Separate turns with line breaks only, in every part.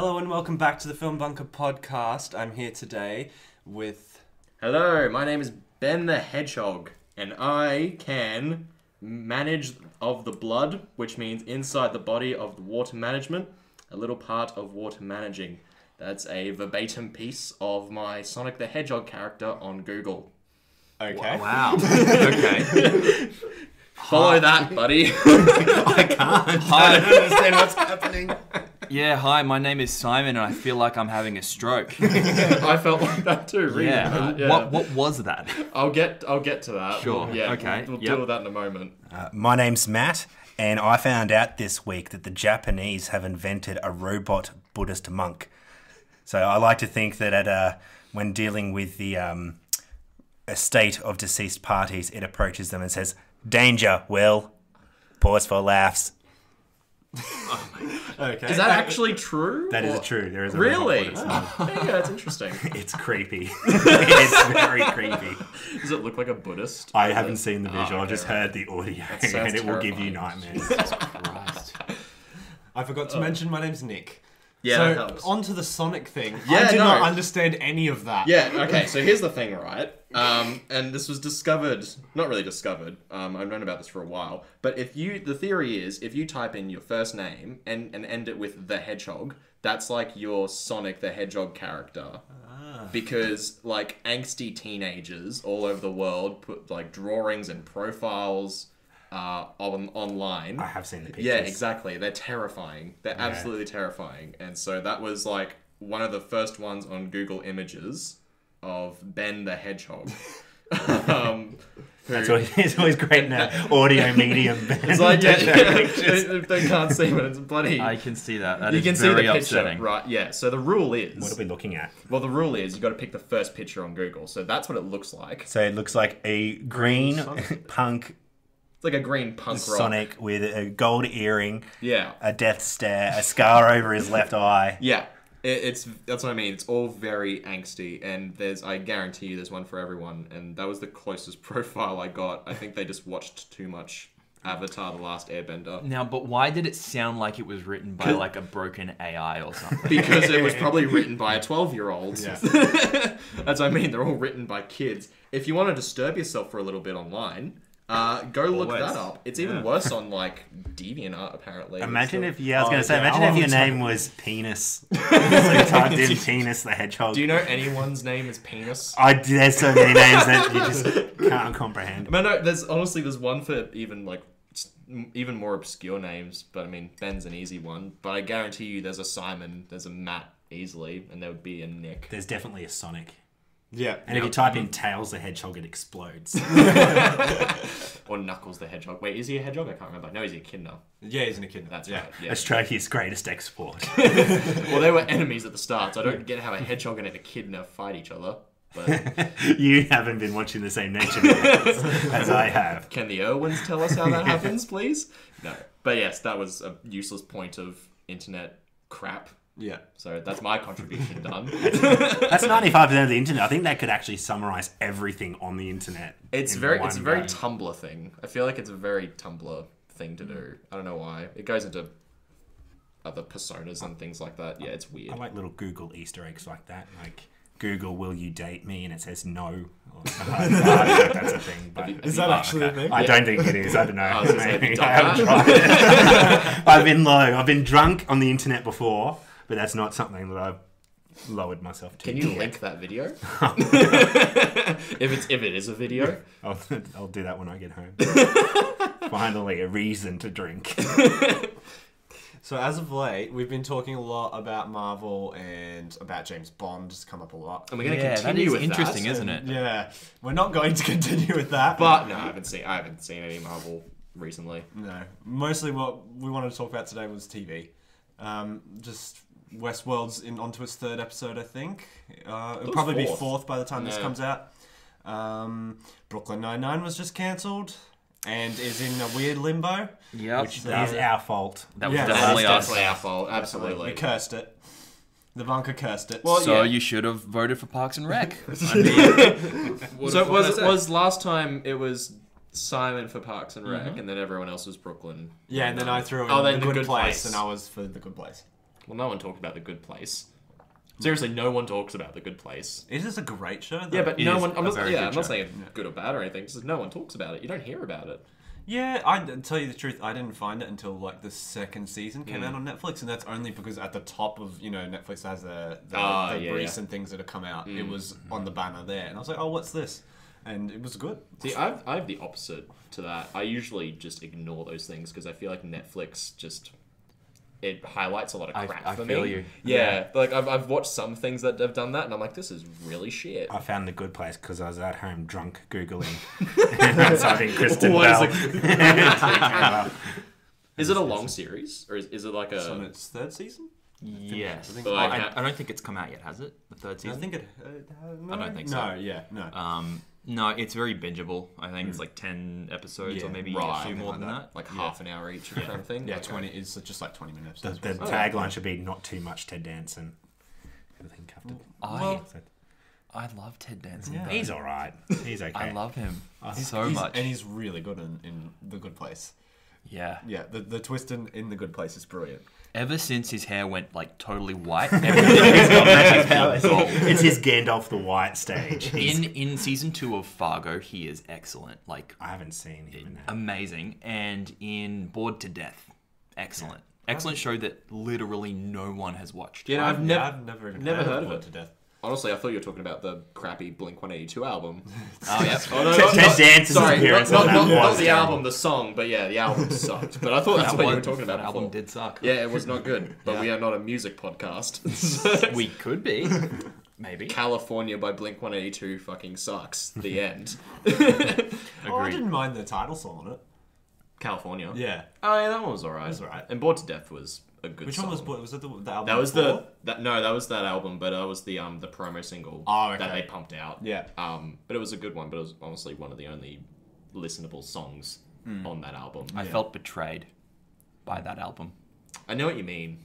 Hello and welcome back to the Film Bunker podcast. I'm here today with.
Hello, my name is Ben the Hedgehog, and I can manage of the blood, which means inside the body of the water management, a little part of water managing. That's a verbatim piece of my Sonic the Hedgehog character on Google.
Okay.
Wow. okay.
Follow that, buddy.
I can't.
I don't understand what's happening.
Yeah, hi, my name is Simon and I feel like I'm having a stroke.
I felt like that too. Reading
Yeah.
yeah.
What what was that?
I'll get I'll get to that.
Sure,
Yeah.
okay,
We'll, we'll
yep.
deal with that in a moment.
Uh, my name's Matt, and I found out this week that the Japanese have invented a robot Buddhist monk. So I like to think that at uh, when dealing with the um, estate of deceased parties, it approaches them and says, "Danger, Will." Pause for laughs.
Okay.
Is that actually true?
That is
Or-
true. There is a
Really?
robot Buddhist monk.
yeah, that's interesting.
It's creepy. it's very creepy.
Does it look like a Buddhist?
I haven't seen the ah, visual.
Oh,
I've just
okay.
heard the audio,
sounds
and it will give you
terrifying.
nightmares.
Christ.
I forgot to oh. mention my name's Nick.
Yeah,
so
that helps.
on to the Sonic thing.
Yeah,
I do
no.
not understand any of that.
Yeah, okay, so here's the thing, right? Um, and this was discovered, not really discovered, um, I've known about this for a while, but if you, the theory is, if you type in your first name and, and end it with the hedgehog, that's like your Sonic the Hedgehog character. Because, like, angsty teenagers all over the world put, like, drawings and profiles uh, on online.
I have seen the pictures.
Yeah, exactly. They're terrifying. They're absolutely terrifying. And so that was like one of the first ones on Google Images of Ben the Hedgehog. um,
That's always, it's always great in an audio medium.
it's like yeah, they, they can't see, but it's bloody.
I can see that. That
you
is
can see the picture,
upsetting.
right? Yeah. So the rule is.
What are we looking at?
well, the rule is you got to pick the first picture on Google. So that's what it looks like.
So it looks like a green punk
It's like a green punk rock.
Sonic with a gold earring,
Yeah.
a death stare, a scar over his left eye.
Yeah, it, it's that's what I mean. It's all very angsty, and there's I guarantee you there's one for everyone, and that was the closest profile I got. I think they just watched too much Avatar: The Last Airbender
Now, but why did it sound like it was written by like a broken AI or something?
because it was probably written by a 12 year old.
Yeah.
That's what I mean. They're all written by kids. If you want to disturb yourself for a little bit online. Uh, go look
Always.
that up. It's even
Yeah.
worse on like DeviantArt apparently.
Imagine
It's
if, yeah, I was
Oh,
going to say,
yeah,
imagine
I
if your
was-
name was Penis. so you typed in Penis the Hedgehog.
Do you know anyone's name is Penis?
I, there's so many names that you just can't comprehend.
No, no. There's honestly there's one for even like s- m- even more obscure names, but I mean Ben's an easy one. But I guarantee you, there's a Simon, there's a Matt easily, and there would be a Nick.
There's definitely a Sonic.
Yeah.
And if you type in Tails the Hedgehog, it explodes.
Or Knuckles the Hedgehog. Wait, is he a hedgehog? I can't remember. No, he's a echidna.
Yeah, he's an echidna.
That's
yeah.
right. Yeah.
Australia's greatest export.
Well, they were enemies at the start, so I don't get how a hedgehog and an echidna fight each other. But
you haven't been watching the same nature videos as I have.
can the Irwins tell us how that happens, please? No. But yes, that was a useless point of internet crap.
Yeah.
So that's my contribution done.
That's 95% of the internet. I think that could actually summarize everything on the internet.
It's
in
very
one
it's a very. Tumblr thing. I feel like it's a very Tumblr thing to do. I don't know why. It goes into other personas and things like that. Yeah, it's weird.
I like little Google Easter eggs like that. Like, Google, will you date me? And it says no. Or- I don't know if that's a thing. But
Is that actually a thing?
I don't think it is. I don't know.
I was say, have you
Maybe.
done
I haven't tried it. I've been low. I've been drunk on the internet before, but that's not something that I've lowered myself to.
Can you
yet.
link that video? if it's if it is a video.
I'll, I'll do that when I get home. Finally, a reason to drink.
So as of late, we've been talking a lot about Marvel and about James Bond. Has come up a lot.
And we're gonna
yeah, that
continue
is
with
interesting,
that.
isn't it?
Yeah. We're not going to continue with that.
But no, I haven't seen I haven't seen any Marvel recently.
No, mostly what we wanted to talk about today was TV. Um, just Westworld's in onto its third episode, I think. Uh, it'll
was
probably be
fourth.
fourth by the time this comes out. Um, Brooklyn Nine Nine was just cancelled and is in a weird limbo.
Yep.
Which
So-
is our fault.
that was
Yeah,
definitely
That's
us.
definitely our fault. Absolutely.
we cursed it. The bunker cursed it.
Well,
So
yeah.
you should have voted for Parks and Rec. I mean,
so
it
was
can I say?
was last time it was Simon for Parks and
Mm-hmm.
Rec, and then everyone else was Brooklyn.
yeah, and then I threw in
Oh,
the
then
good,
The Good
place,
Place.
and I was for the good place.
Well, no one talked about the Good Place. Seriously, no one talks about the Good Place.
Is this a great show. Though.
Yeah, but
It
no
is
one. I'm
a
not,
very
yeah,
good
I'm not
show.
saying good or bad or anything. Just no one talks about it. You don't hear about it.
Yeah, I to tell you the truth, I didn't find it until like the second season came out on Netflix, and that's only because at the top of you know Netflix has the, the,
Ah,
the
yeah,
briefs
yeah.
and things that have come out. It was on the banner there, and I was like, oh, what's this? And it was good.
See, I've, I have the opposite to that. I usually just ignore those things because I feel like Netflix just it highlights a lot of
I-
crap
I
for
feel
me.
you.
Yeah, like I've, I've watched some things that have done that, and I'm like, this is really shit.
I found the good place because I was at home drunk googling and typing Kristen
What is
Bell.
Is it a long series or is, is it like
It's on
a?
its third season.
Yes.
I think-
Well,
Like
I, I don't think it's come out yet, has it? The third season.
I
season?
think it. Uh, no,
I don't think so.
No, yeah, no.
Um, no, it's very bingeable. I think it's hmm. like 10 episodes or maybe
right,
a few
something
more
like
than
that.
that.
Like half an hour each kind of thing.
yeah,
Okay.
twenty. It's just like twenty minutes.
The, the
Oh.
tagline should be "Not too much Ted Danson." I think after.
I, I love Ted Danson.
Yeah.
though.
He's all right. He's okay.
I love him
He's-
so
he's-
much.
and he's really good in, in the Good Place.
yeah.
Yeah, the the twist in, in the Good Place is brilliant.
Ever since his hair went like totally white, he's got matches gold.
it's his Gandalf the White stage. He's-
In in season two of Fargo, he is excellent, like
I haven't seen him in that.
amazing, and in Bored to Death, excellent, excellent show that literally no one has watched.
Yeah, I've
yeah,
never.
I've never even
never heard of
Bored
it.
to death.
Honestly, I thought you were talking about the crappy Blink 182 album.
Oh yeah,
Oh no,
Ted-
not-
Ted
not-
Danson's
sorry,
appearance
not, not, not, not the album, the song, but yeah, the album sucked. But I thought that's
that
what you were talking about.
that album
before.
did suck.
Yeah, it was not good. But
Yeah.
we are not a music podcast.
we could be, maybe.
California by Blink 182 fucking sucks. The end.
Oh, I didn't mind the title song on it.
California.
Yeah.
Oh yeah, that one was alright.
was alright.
And Bored to Death was a good.
Which
song.
one was was it the, the album?
That was
before?
the that no, that was that album, but that was the um the promo single
Oh,
that they pumped out.
Yeah.
Um, but it was a good one. But it was honestly one of the only listenable songs
Hmm.
on that album.
I
Yeah.
felt betrayed by that album.
I know what you mean.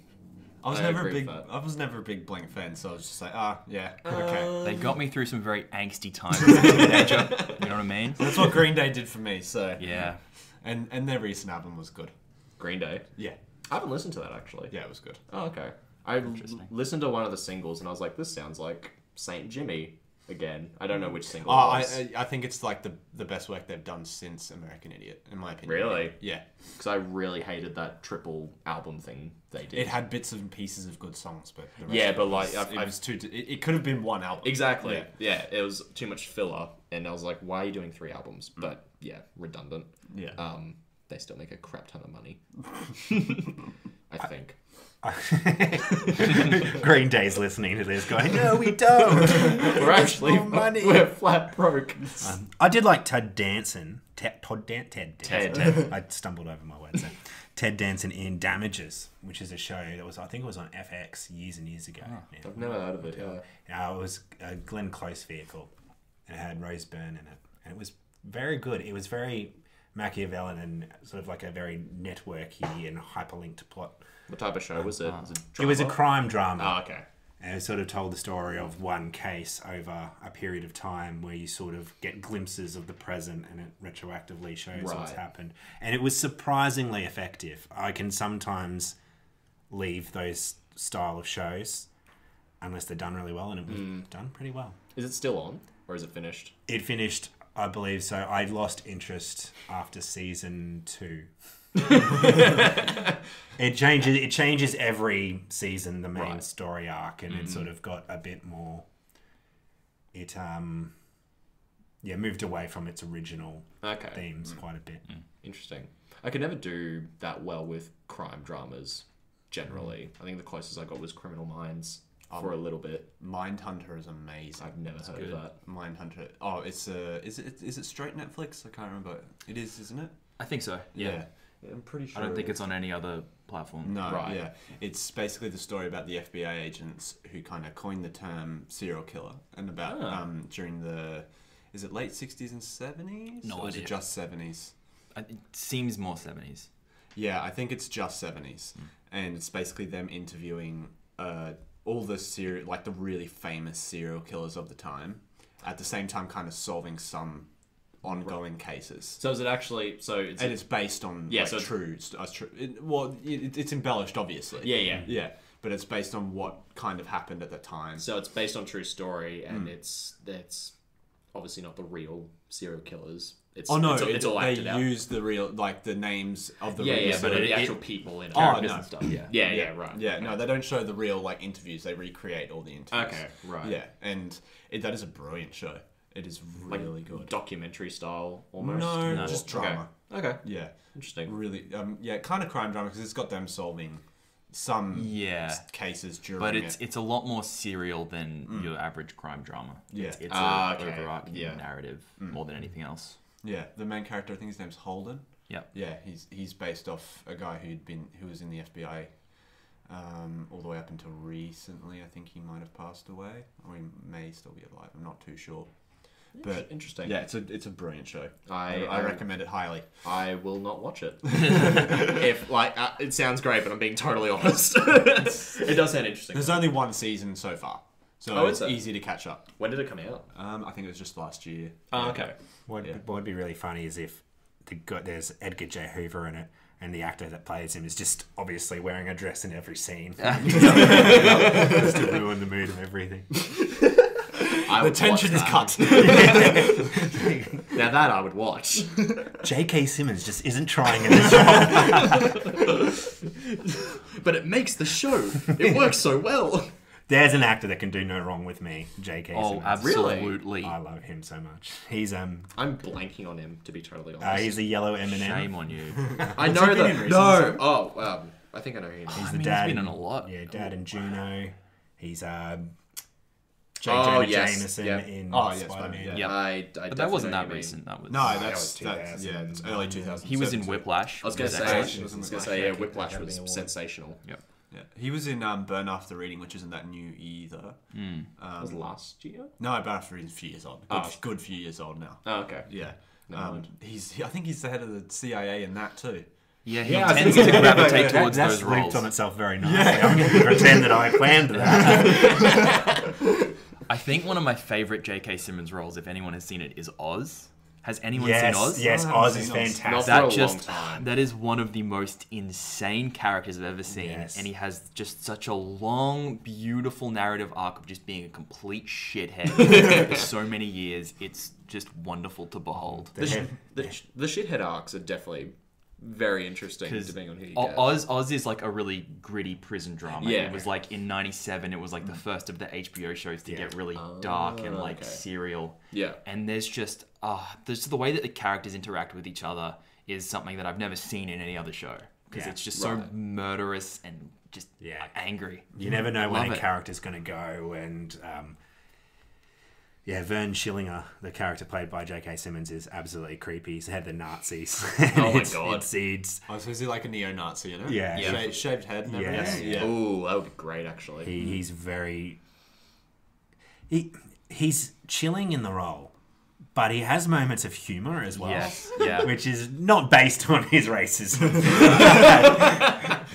I was
I
never a big. I was never a big Blink fan, so I was just like, ah, yeah, okay.
They got me through some very angsty times as a teenager. You know what I mean?
That's what Green Day did for me. So
Yeah.
and and their recent album was good.
Green Day.
Yeah,
I haven't listened to that actually.
yeah, it was good.
Oh, okay. I l- listened to one of the singles and I was like, this sounds like Saint Jimmy again. I don't know which single.
Oh,
it
I
was.
I- I think it's like the the best work they've done since American Idiot, in my opinion.
Really?
Yeah.
because I really hated that triple album thing they did.
It had bits and pieces of good songs, but the rest
Yeah,
of it
but, like,
was-
I've-
it
I've-
was too. It, it could have been one album.
Exactly.
Yeah.
Yeah. it was too much filler, and I was like, "Why are you doing three albums?" But yeah, redundant.
Yeah.
Um, they still make a crap ton of money. I think.
Green Day's listening to this, going, "No, we don't."
We're actually
money.
we're flat broke.
Um, I did like Ted Danson. Ted, Todd Dan, Ted,
Ted.
Danson. I stumbled over my words. There. Ted Danson in Damages, which is a show that was, I think it was on FX years and years ago. Yeah.
I've never heard of it. Yeah.
Uh, it was a Glenn Close vehicle. It had Rose Byrne in it, and it was very good. It was very Machiavellian and sort of like a very networky and hyperlinked plot.
What type of show was it? Uh, was it,
It was a crime drama.
Oh, okay.
And it sort of told the story of one case over a period of time where you sort of get glimpses of the present and it retroactively shows what's happened. And it was surprisingly effective. I can sometimes leave those style of shows unless they're done really well, and it was hmm. done pretty well.
Is it still on, or is it finished?
It finished, I believe so. I lost interest after season two. it changes. It changes every season. The main
Right.
story arc, and it mm. sort of got a bit more. It um, yeah, moved away from its original
Okay.
themes mm. quite a bit. Mm.
Interesting. I could never do that well with crime dramas. Generally, I think the closest I got was Criminal Minds for a little bit.
Mindhunter is amazing.
I've never heard
good.
of that.
Mindhunter. Oh, it's uh, is it is it straight Netflix? I can't remember. It is, isn't it?
I think so. Yeah.
I'm pretty sure.
I don't think it's on any other platform.
No,
Right.
yeah. It's basically the story about the FBI agents who kind of coined the term serial killer and about
Ah.
um, during the is it late 60s and 70s?
No
or is it
idea.
just 70s?
It seems more 70s.
Yeah, I think it's just 70s. And it's basically them interviewing uh, all the serial like the really famous serial killers of the time at the same time kind of solving some ongoing cases.
So is it actually? So it's
And it's based on
Yeah,
like,
so
true, uh, true. It, well, it, it's embellished, obviously.
Yeah, yeah.
yeah. but it's based on what kind of happened at the time.
So it's based on true story, and it's it's obviously not the real serial killers. It's,
Oh no,
it's, it's all
they
out.
use the real like the names of the
yeah,
real
yeah, but the actual people in it.
Oh, no.
stuff. Yeah.
yeah, yeah, right.
Yeah, no, they don't show the real like interviews. They recreate all the interviews.
Okay, right.
Yeah, and it, that is a brilliant show. It is
Like
really good.
documentary style almost.
No,
No.
just drama.
Okay.
Yeah,
Interesting.
really. Um, yeah, kind of crime drama because it's got them solving some
Yeah.
cases during
But it's
it.
it's a lot more serial than your average crime drama.
Yeah.
It's, it's
Ah,
a
okay.
overarching
Yeah.
narrative more than anything else.
Yeah, the main character, I think his name's Holden.
Yep.
Yeah, he's he's based off a guy who'd been who was in the FBI um, all the way up until recently. I think he might have passed away, or he may still be alive. I'm not too sure. But
Interesting.
yeah, it's a it's a brilliant show.
I-
I, I
I-
recommend it highly.
I will not watch it. if like uh, it sounds great, but I'm being totally honest. it does sound interesting.
There's only one season so far, so
Oh,
it's
is
easy to catch up.
When did it come out?
Um, I think it was just last year.
Oh, okay.
What,
Yeah.
would be really funny is if the, got, there's Edgar J. Hoover in it, and the actor that plays him is just obviously wearing a dress in every scene. just to ruin the mood of everything.
I
The tension is cut.
Now that I would watch.
J.K. Simmons just isn't trying in this job.
but it makes the show. It works so well.
There's an actor that can do no wrong with me, J.K.
Oh,
Simmons.
absolutely.
I love him so much. He's um,
I'm blanking on him to be totally honest.
uh, he's a yellow M&M.
Shame on you.
I know
he
that.
in recently,
No. Oh, um, I think I know him. he is.
He's
I
the
mean, he's
dad.
been
in-
in a lot.
Yeah, dad in Juno. He's um, J.
Oh,
Jonah
yes.
Jameson
Yep.
in
Oh, yes,
Spider-Man.
Spider-Man,
Yep.
I, I
But that wasn't that
who you mean.
recent. That was
No,
that
that's,
was
that's yeah, it's early 2000s.
he was in Whiplash.
I was gonna say. I was gonna
Whiplash.
say yeah, Whiplash was sensational.
Yep.
Yeah, he was in um, Burn After Reading, which isn't that new either.
That was last year.
No, Burn After Reading is a few years old. Good,
Oh.
good few years old now.
Oh, okay.
Yeah. Um, he's. I think he's the head of the CIA in that too.
Yeah, he
Yeah,
tends to gravitate
That-
towards
that's
those
looped
roles.
on itself very nicely. I'm going to pretend that I planned that.
I think one of my favorite J.K. Simmons roles, if anyone has seen it, is Oz. Has anyone
yes,
seen Oz?
yes,
I haven't
Oz is fantastic.
Not
that
a
just
long time.
that is one of the most insane characters I've ever seen,
Yes.
and he has just such a long, beautiful narrative arc of just being a complete shithead for so many years. It's just wonderful to behold.
The, sh- the, sh- the shithead arcs are definitely very interesting depending on who you
O-
get.
Oz Oz is like a really gritty prison drama.
Yeah.
It was like in '97. It was like the mm. first of the HBO shows to
Yeah.
get really ah, dark and like
okay.
serial.
Yeah.
And there's just ah, there's the way that the characters interact with each other is something that I've never seen in any other show because
Yeah.
it's just so murderous and just
Yeah.
angry.
You never know when a
it.
character's going to go, and um, yeah, Vern Schillinger, the character played by J.K. Simmons, is absolutely creepy. He's the head of the Nazis.
Oh my
It's-
God.
It's, it's
Oh, so is he like a neo-Nazi? You know?
Yeah.
Yeah.
shaved head and
Yeah.
everything. Yeah.
Ooh, that would be great, actually.
he, he's very he he's chilling in the role, but he has moments of humor as well.
Yes, yeah.
Which is not based on his racism.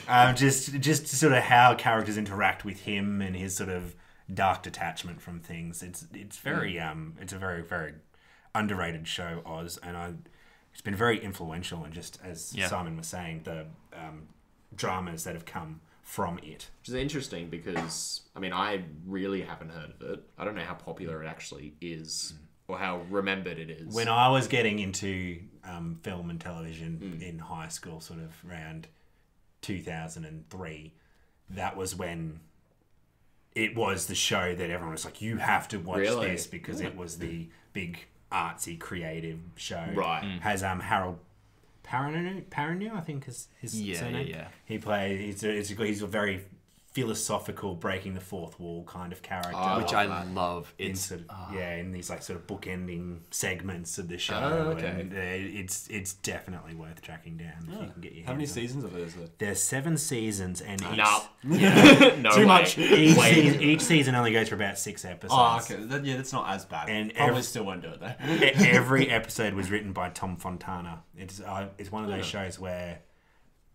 um, just just sort of how characters interact with him and his sort of dark detachment from things. It's it's very um it's a very very underrated show Oz and I it's been very influential and just as
Yeah.
Simon was saying the um, dramas that have come from it.
Which is interesting because, I mean, I really haven't heard of it. I don't know how popular it actually is or how remembered it is.
When I was getting into um, film and television in high school, sort of around 2003, that was when it was the show that everyone was like, you have to watch
Really?
this because it was the big artsy creative show.
Right. Mm.
Has um, Harold Perrineau, Perrineau, I think is his
Yeah,
surname.
yeah, yeah.
He plays, he's a, he's a, he's a very philosophical, breaking the fourth wall kind of character
Oh,
Which I
that.
love.
in
It's
sort of, yeah, in these like sort of bookending segments of the show.
Oh, okay.
And uh, it's it's definitely worth tracking down if you can get your
How many
on
seasons of it is there?
There's seven seasons, and each,
no. no
Too
way.
much.
each,
Way
season, each season only goes for about six episodes.
Oh, okay. That, yeah, that's not as bad.
And
Probably
every-
still won't do it though.
Every episode was written by Tom Fontana. It's uh, it's one of those shows where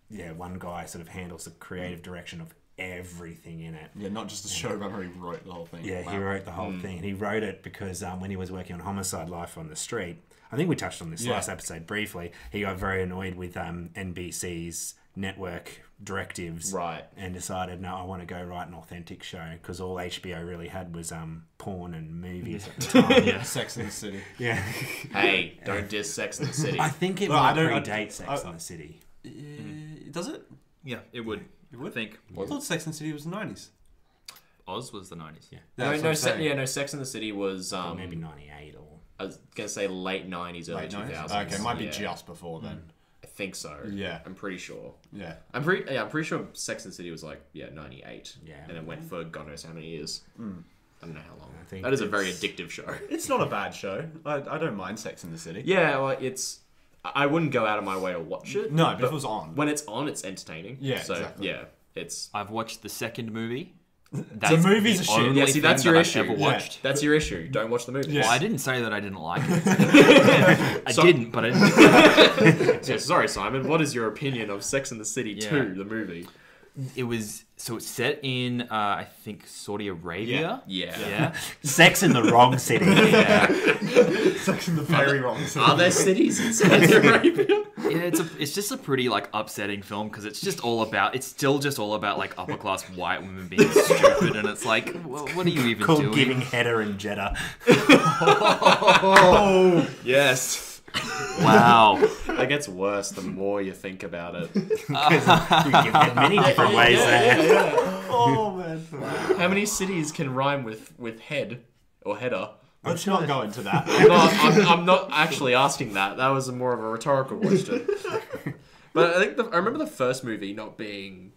yeah, one guy sort of handles the creative direction of everything in it.
Yeah, not just the showrunner, he wrote the whole thing.
Yeah, he wrote the whole thing. And he wrote it because um, when he was working on Homicide Life on the Street, I think we touched on this
Yeah.
last episode briefly, he got very annoyed with um, NBC's network directives.
Right.
And decided, no, I want to go write an authentic show because all HBO really had was um, porn and movies at the time.
Yeah.
Sex in the City.
yeah.
Hey, don't diss Sex and the City.
I think it
Well, I
might
don't- I-
predate Sex
I-
in the City.
Does it?
Yeah, it would.
It would?
I think
I thought Sex in the City was the 90s.
Oz was the 90s. Yeah.
no,
That's what
no,
I'm
se-
saying.
yeah, no. Sex and the City was
Or
um,
maybe 98 or...
I was gonna say late nineties, early
Late
two
90s?
thousands.
Okay, might be just before then.
I think so.
Yeah.
I'm pretty sure.
Yeah.
I'm pretty. Yeah, I'm pretty sure Sex and the City was like yeah, ninety eight.
Yeah.
and it went for God knows how many years. I don't know how long.
I think
that is a very
it's-
addictive show.
It's not a bad show. I, I don't mind Sex in the City.
yeah, well, it's. I I wouldn't go out of my way to watch it.
No, but if it was on.
when it's on, it's entertaining.
Yeah,
so
exactly.
yeah, it's
I've watched the second movie.
The movie's a shit.
only
Yeah, see, that's your
that
issue.
I've ever
Yeah.
watched.
that's your issue. Don't watch the movie.
Yeah.
Well, I didn't say that I didn't like it. I
So-
didn't, but I didn't.
Yeah, sorry, Simon. What is your opinion of Sex and the City
Yeah.
2, the movie?
It was so it's set in uh, I think Saudi Arabia.
Yeah.
Yeah.
Sex in the wrong city.
Yeah.
Sex in the very wrong City.
Are there cities in Saudi Arabia?
Yeah, it's a, it's just a pretty like upsetting film because it's just all about it's still just all about like upper class white women being stupid and it's like wh- what are you even
Called
doing?
Giving Header and Jeddah.
Oh, yes.
Wow.
That gets worse the more you think about it.
You can give head many different ways there. Eh?
oh, man.
How many cities can rhyme with, with head or header?
Let's not go into that.
I'm not, I'm, I'm not actually asking that. That was more of a rhetorical question. But I think the, I remember the first movie not being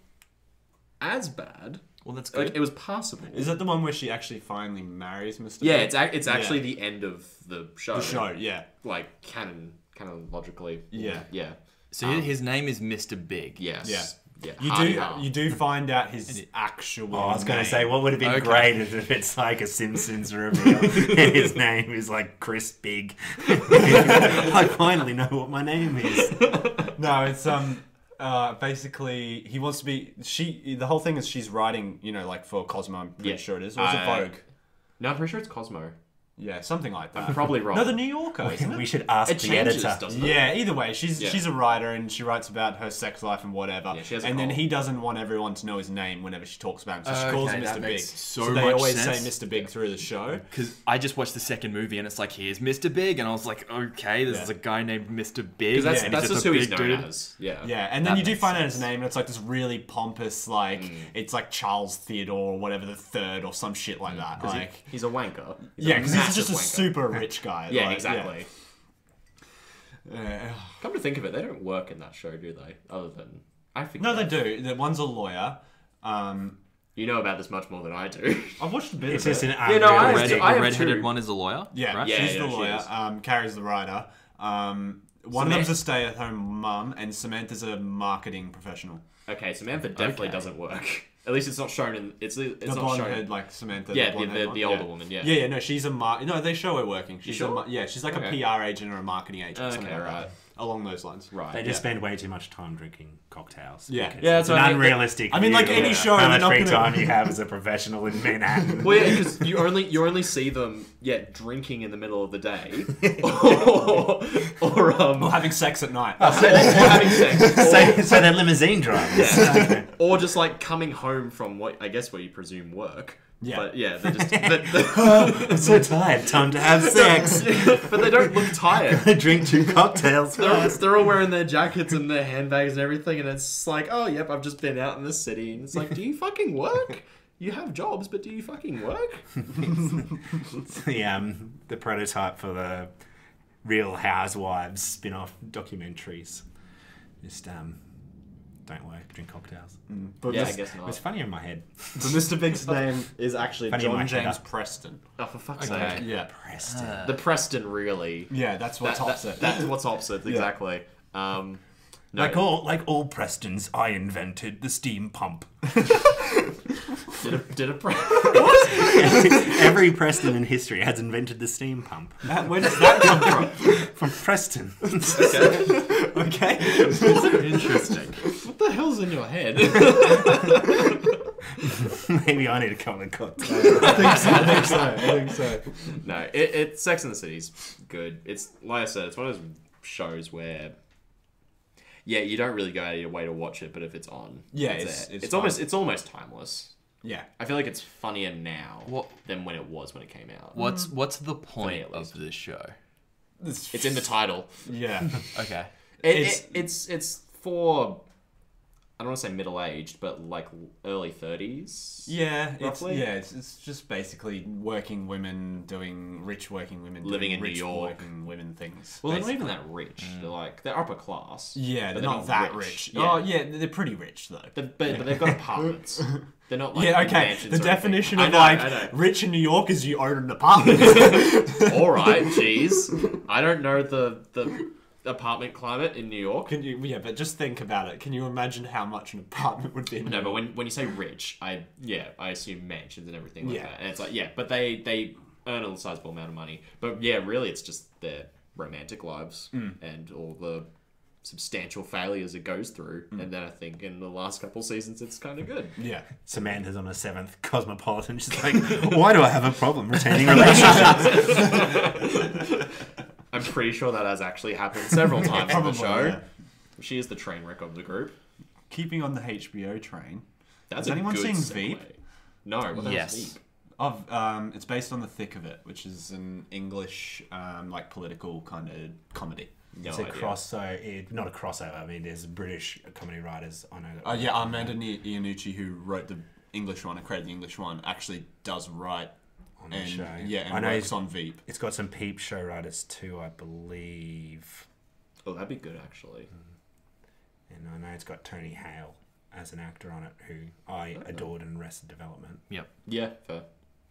as bad.
Well, that's good.
Like it was passable.
Is that the one where she actually finally marries Mr.
Yeah,
Big?
it's ac- it's actually
Yeah.
the end of the show.
the show. Yeah.
like canon, canonologically.
Yeah.
yeah,
so his name is Mr. Big.
yes,
Yeah.
yeah.
You
Hardy
do.
har.
You do find out his actual.
Oh, I was going
name.
to say, what would have been
Okay.
great is if it's like a Simpsons reveal and his name is like Chris Big. I finally know what my name is.
No, it's um. Uh, basically, he wants to be. She. The whole thing is she's writing. You know, like for Cosmo. I'm pretty
Yeah.
sure it is. Or is it
Uh,
Vogue?
No, I'm pretty sure it's Cosmo.
Yeah, something like that.
Probably wrong.
No, the New Yorker. Isn't
We should ask
it
the
changes,
editor.
doesn't it?
Yeah, either way, she's
Yeah.
she's a writer and she writes about her sex life and whatever.
Yeah, she has a
and then
call.
he doesn't want everyone to know his name whenever she talks about him, so she
Okay,
calls him
that
Mr. Big.
makes so
they
much
always
sense.
say Mr. Big through the show.
Because I just watched the second movie and it's like, here's Mr. Big. And I was like, okay, this
Yeah.
is a guy named Mr. Big.
Because that's,
and
that's
he's
just who he's known
dude.
as. Yeah.
Yeah, and then
That
you do
makes
find out his
sense.
name, and it's like this really pompous, like mm. it's like Charles Theodore or whatever the third or some shit like mm.
that.
Like,
he's a wanker. He's
yeah, because he's
massive
just a
wanker.
super rich guy.
Yeah,
like,
exactly.
yeah.
Come to think of it, they don't work in that show, do they? Other than I think
No, they do. The one's a lawyer. Um,
You know about this much more than I do.
I've watched a bit
It's
of
just
it.
an
You know, I
The,
have
red,
to-
the
I have
redheaded
two.
one is a lawyer.
Yeah,
right?
Yeah,
she's
yeah,
the lawyer.
is.
Um, Carrie's the writer. Um, one of them's a stay-at-home mum, and Samantha's a marketing professional.
okay, Samantha definitely
Okay.
doesn't work. At least it's not shown in. It's it's
The
not
blonde
shown.
head, like Samantha.
Yeah, the- the-
one,
the older woman, yeah.
Yeah, yeah. No, she's a mar- no. They show her working. She's
sure?
a mar- yeah. She's like
Okay.
a PR agent or a marketing agent.
Okay,
something like
right.
that. Along those lines.
right.
They
yeah.
just spend way too much time drinking cocktails.
Yeah.
because
Yeah, that's
it's an
what I mean.
unrealistic.
I mean, like any show,
how
they're
much free
gonna-
time you have as a professional in Manhattan.
Well, yeah, because you only you only see them, yeah, drinking in the middle of the day, or, or um,
Or having sex at night.
or having sex, or,
so, so they're limousine drivers. Okay.
or just like coming home from what I guess what you presume work.
Yeah.
but yeah, they're just, they
I'm so tired. Time to have sex.
but they don't look tired.
I drink two cocktails
They're,
first.
they're all wearing their jackets and their handbags and everything, and it's like, oh, yep, I've just been out in the city. And it's like, do you fucking work? You have jobs, but do you fucking work?
the um the prototype for the Real Housewives spin-off documentaries. Just um don't work, drink cocktails.
But,
Yeah, I guess
It was
not.
funny in my head.
but Mr. Big's name is actually
Funny
John James
huh?
Preston.
Oh, for fuck's
Okay.
sake.
Yeah.
Preston.
The Preston, really.
Yeah, that's what
That-
tops
that- That's what's opposite, exactly. Um, no,
Like all like all Prestons, I invented the steam pump.
did a, did a pre-
Every Preston in history has invented the steam pump.
That- where does that come from?
From Preston.
Okay.
Interesting.
What the hell's in your head?
Maybe I need a couple of cocktails.
I think so. I think so. I think so.
No, it, it Sex and the City's good. It's like I said, it's one of those shows where yeah, you don't really go out of your way to watch it, but if it's on,
Yeah,
it's
it's- it's
it's almost it's almost timeless.
Yeah.
I feel like it's funnier now
What-
than when it was when it came out.
What's mm. what's the point
at
of this show?
It's in the title.
Yeah.
Okay.
It,
It's-
it's it's it's for I don't want to say middle aged, but like early thirties.
Yeah, it's,
Roughly?
yeah, it's, it's just basically working women doing rich working women
Living
doing
in New York.
working women things.
Well, they're not even that rich. Mm. They're like they're upper class.
Yeah,
but
they're, not, that rich.
Yeah.
Oh, yeah, they're pretty rich though.
But, but, but they've got apartments. They're not like
yeah, okay. The definition
anything.
of
know,
like rich in New York is you own an apartment.
All right, jeez. I don't know the the apartment climate in New York.
Can you? Yeah, but just think about it. Can you imagine how much an apartment would be?
No, but when when you say rich, I yeah, I assume mansions and everything like
Yeah.
that. And it's like yeah, but they they earn a sizable amount of money. But yeah, really, it's just their romantic lives
Mm.
and all the substantial failures it goes through.
Mm.
And then I think in the last couple seasons, it's kind of good.
yeah,
Samantha's on a seventh cosmopolitan. She's like, why do I have a problem retaining relationships?
I'm pretty sure that has actually happened several times on the
Probably,
show.
yeah.
She is the train wreck of the group.
keeping on the HBO train.
That's
Has
a
anyone
good
seen
segue.
Veep?
No, what the hell's
Yes.
Veep?
Of um, it's based on the thick of it, which is an English um, like political kind of comedy.
No
it's a
idea.
cross, so it, not a crossover. I mean, there's British comedy writers. I know.
Uh, yeah, Armando Ni- Iannucci, who wrote the English one and created the English one, actually does write
on the
and
show.
yeah, and
I know
works
he's-
on Veep.
It's got some peep show writers too, I believe.
Oh, that'd be good actually. Mm.
And I know it's got Tony Hale as an actor on it, who I adored in Arrested Development.
Yep.
Yeah, fair.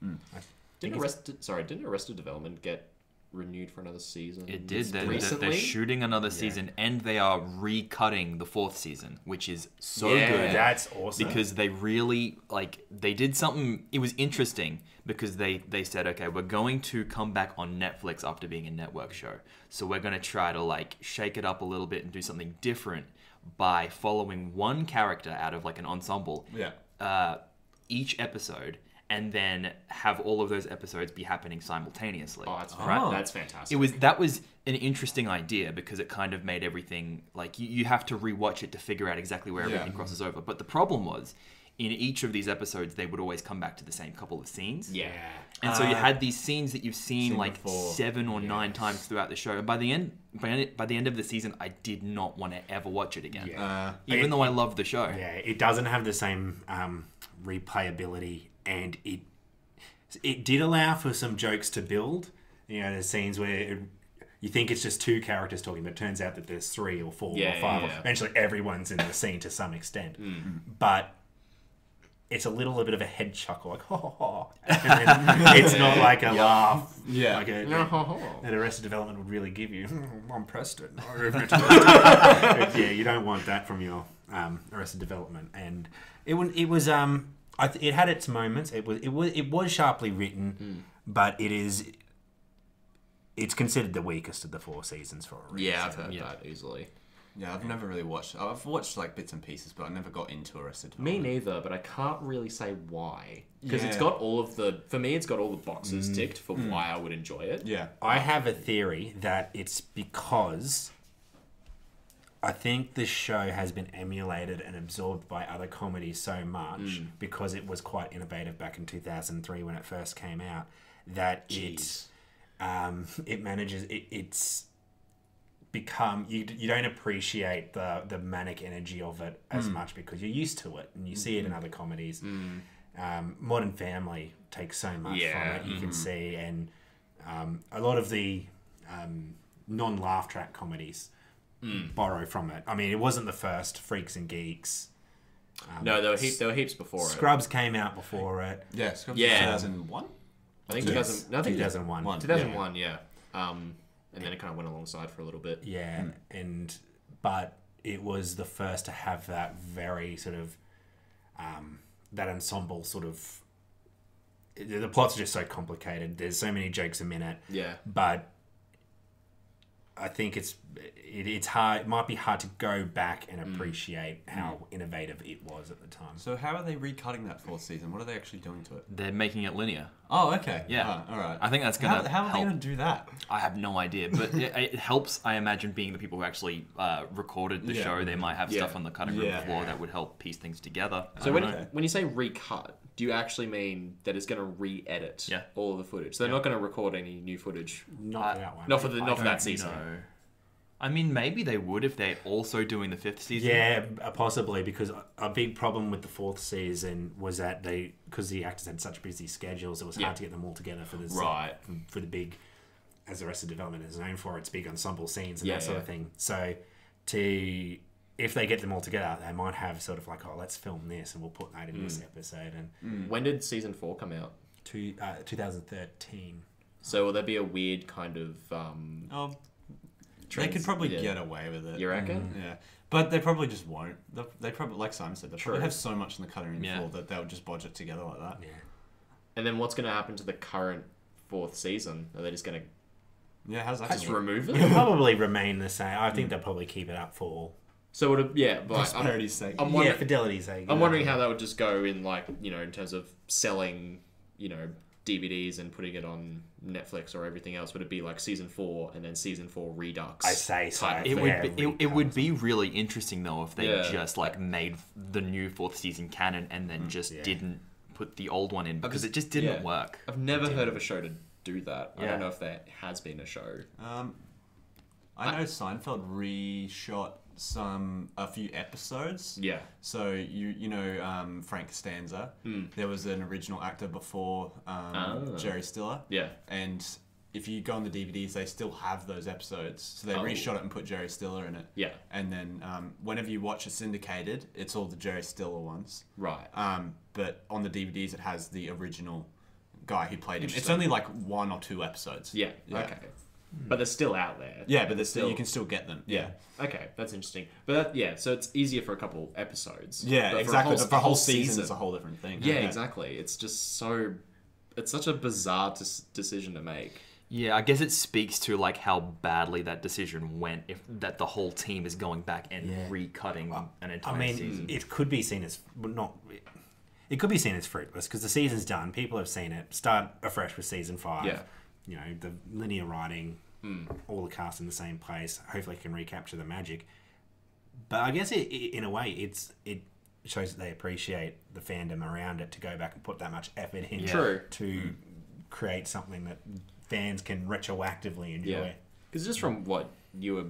Mm.
I think
Didn't Arrested sorry, didn't Arrested Development get renewed for another season?
It did. They're, they're,
recently.
they're shooting another season, and they are recutting the fourth season, which is so
Yeah.
good.
That's awesome.
because they really like they did something it was interesting because they they said okay we're going to come back on netflix after being a network show so we're going to try to like shake it up a little bit and do something different by following one character out of like an ensemble
Yeah.
uh, each episode and then have all of those episodes be happening simultaneously
Oh, that's
right
That's fantastic.
it was that was an interesting idea because it kind of made everything like you, you have to rewatch it to figure out exactly where
Yeah.
everything crosses over. But the problem was in each of these episodes they would always come back to the same couple of scenes.
yeah.
And so you had these scenes that you've seen,
Seen
like
before.
seven or nine times throughout the show. And by the end by, by the end of the season I did not want to ever watch it again.
Uh,
Even though I loved the show.
Yeah, it doesn't have the same um, replayability, and it it did allow for some jokes to build. You know, there's scenes where it, you think it's just two characters talking, but it turns out that there's three or four
Yeah,
or five.
yeah, yeah.
Eventually, everyone's in the scene to some extent,
Mm.
but. It's a little bit of a head chuckle, like, ho, ho, ho. It's not like a laugh.
Yeah.
Like a,
No.
that Arrested Development would really give you. "Hmm, I'm Preston. I admit to it." yeah, you don't want that from your um, Arrested Development. And it was, it was, um, I th- it had its moments. It was, it was, it was sharply written, hmm. but it is, it's considered the weakest of the four seasons for a reason.
Yeah, I've heard
Yeah.
that easily.
yeah, I've never really watched. I've watched like bits and pieces, but I never got into Arrested
Me neither, but I can't really say why. Because it's got all of the for me it's got all the boxes mm. ticked for hmm. why I would enjoy it.
Yeah.
I have a theory that it's because I think this show has been emulated and absorbed by other comedies so much because it was quite innovative back in 2003 when it first came out that
Jeez.
it um, it manages it, it's become you, you don't appreciate the the manic energy of it as much because you're used to it and you see it in other comedies. Um, Modern Family takes so much
Yeah,
from it. You can see and um, a lot of the um, non-laugh track comedies borrow from it. I mean, it wasn't the first Freaks and Geeks.
No, there were, heap, there were heaps before it.
Scrubs came out before it.
Yeah. Scrubs
Yeah.
2001.
I think
Yes,
2000, no, I think
2001.
One.
2001, yeah. Um, and then it kind of went alongside for a little bit.
Yeah, and but it was the first to have that very sort of um, that ensemble sort of. The plots are just so complicated. There's so many jokes a minute,
Yeah.
but I think it's it, it's hard. It might be hard to go back and appreciate how innovative it was at the time.
So how are they recutting that fourth season? What are they actually doing to it?
They're making it linear.
Oh, okay.
Yeah.
Ah, all right.
I think that's gonna
How, how are they going to do that?
I have no idea, but it, it helps. I imagine being the people who actually uh, recorded the
Yeah.
show, they might have
Yeah.
stuff on the cutting room
Yeah.
floor that would help piece things together.
So when
don't
you, when you say recut, do you actually mean that it's going to re-edit
Yeah.
all of the footage? So they're not going to record any new footage.
Not for that one.
Not for the
I
not for that season.
know. I mean, maybe they would if they're also doing the fifth season.
Yeah, uh, possibly because a big problem with the fourth season was that they because the actors had such busy schedules, it was hard
Yeah.
to get them all together for the
Right.
for, for the big, as Arrested Development is known for, its big ensemble scenes and
Yeah,
that sort of thing. So, to if they get them all together, they might have sort of like, oh, let's film this and we'll put that in
Mm.
this episode. And
When did season four come out?
two, uh, 2013.
So will there be a weird kind of um,
Oh, they could probably
yeah.
get away with it.
you reckon?
Yeah, but they probably just won't. They, they probably, like Simon said, they probably have so much in the cutting room
Yeah.
floor that they'll just bodge it together like that.
Yeah.
And then what's going to happen to the current fourth season? Are they just going to
Yeah, how's that?
just remove it.
It'll
it?
probably remain the same. I think they'll probably keep it up for
so would it, yeah, but like, I'm,
Prosperity's sake.
I'm
yeah,
wondering,
fidelity's sake.
I'm wondering how that would just go in like you know in terms of selling you know DVDs and putting it on Netflix or everything else. Would it be like season four and then season four redux?
I say so.
It
thing?
would be, it, it would be really interesting though if they
Yeah.
just like made the new fourth season canon and then just
Yeah.
didn't put the old one in because it just didn't
yeah.
work.
I've never heard of a show to do that. I don't know if there has been a show.
Um, I know Seinfeld reshot some a few episodes.
Yeah.
So you you know um, Frank Costanza. There was an original actor before um,
Ah.
Jerry Stiller.
Yeah.
And if you go on the DVDs, they still have those episodes. So they
Oh.
reshot it and put Jerry Stiller in it.
Yeah.
And then um, whenever you watch it syndicated, it's all the Jerry Stiller ones.
Right.
Um, but on the DVDs, it has the original guy who played him. It's only like one or two episodes.
Yeah. Okay. Hmm. But they're still out there.
Yeah, but they're still, you can still get them. Yeah.
Okay, that's interesting. But that, yeah, so it's easier for a couple episodes.
Yeah,
But for a
exactly.
whole-
but for a whole season, it's a whole different thing.
Yeah, exactly. It's just so. It's such a bizarre dis- decision to make.
Yeah, I guess it speaks to like how badly that decision went. If that the whole team is going back and
Yeah.
recutting an entire
I mean,
season.
it could be seen as not. It could be seen as fruitless because the season's done. People have seen it. Start afresh with season five.
Yeah.
You know the linear writing, hmm. all the cast in the same place. Hopefully, it can recapture the magic. But I guess it, it, in a way, it's it shows that they appreciate the fandom around it to go back and put that much effort in
True.
to hmm. create something that fans can retroactively enjoy.
Yeah. Because just from what you were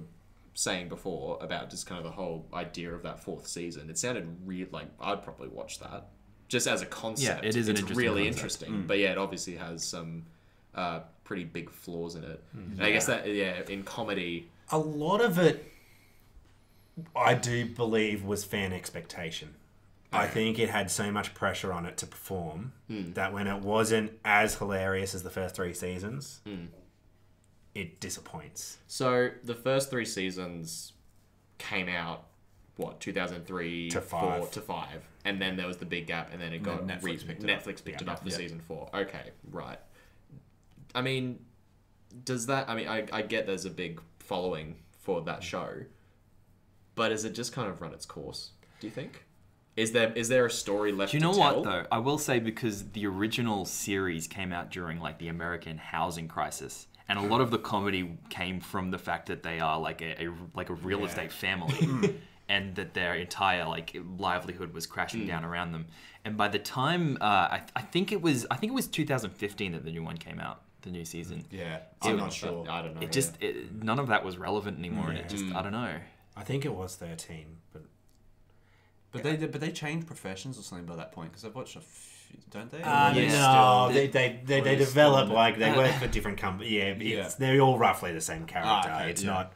saying before about just kind of the whole idea of that fourth season, it sounded real. Like I'd probably watch that just as a concept.
it is an
it's
interesting
really
concept.
interesting. Hmm. But yeah, it obviously has some uh, pretty big flaws in it. Mm-hmm. And I guess that yeah, in comedy,
a lot of it I do believe was fan expectation. I think it had so much pressure on it to perform hmm. that when it wasn't as hilarious as the first three seasons, hmm. it disappoints.
So the first three seasons came out what 2003
To
four
five.
to five, and then there was the big gap, and then it got
Netflix
re-
picked it up.
Picked
Yeah,
it up for
yeah.
season four. Okay, right. I mean, does that? I mean, I, I get there's a big following for that mm. show, but is it just kind of run its course? Do you think? Is there is there a story left?
Do you know what though? I will say because the original series came out during like the American housing crisis, and a lot of the comedy came from the fact that they are like a, a like a real estate family, mm. and that their entire like livelihood was crashing mm. down around them. And by the time uh, I, I think it was I think it was 2015 that the new one came out, the new season.
Yeah.
So
I'm not sure.
I don't know.
It just it, none of that was relevant anymore, and it just I don't know.
I think it was 13, but
But they but they changed professions or something by that point because I've watched a few, don't they?
uh,
Or they
Yeah.
no,
still-
they, they, they, they
they
develop like they work for different companies. Yeah, it's,
Yeah.
they're all roughly the same character.
Ah, okay,
it's
yeah.
not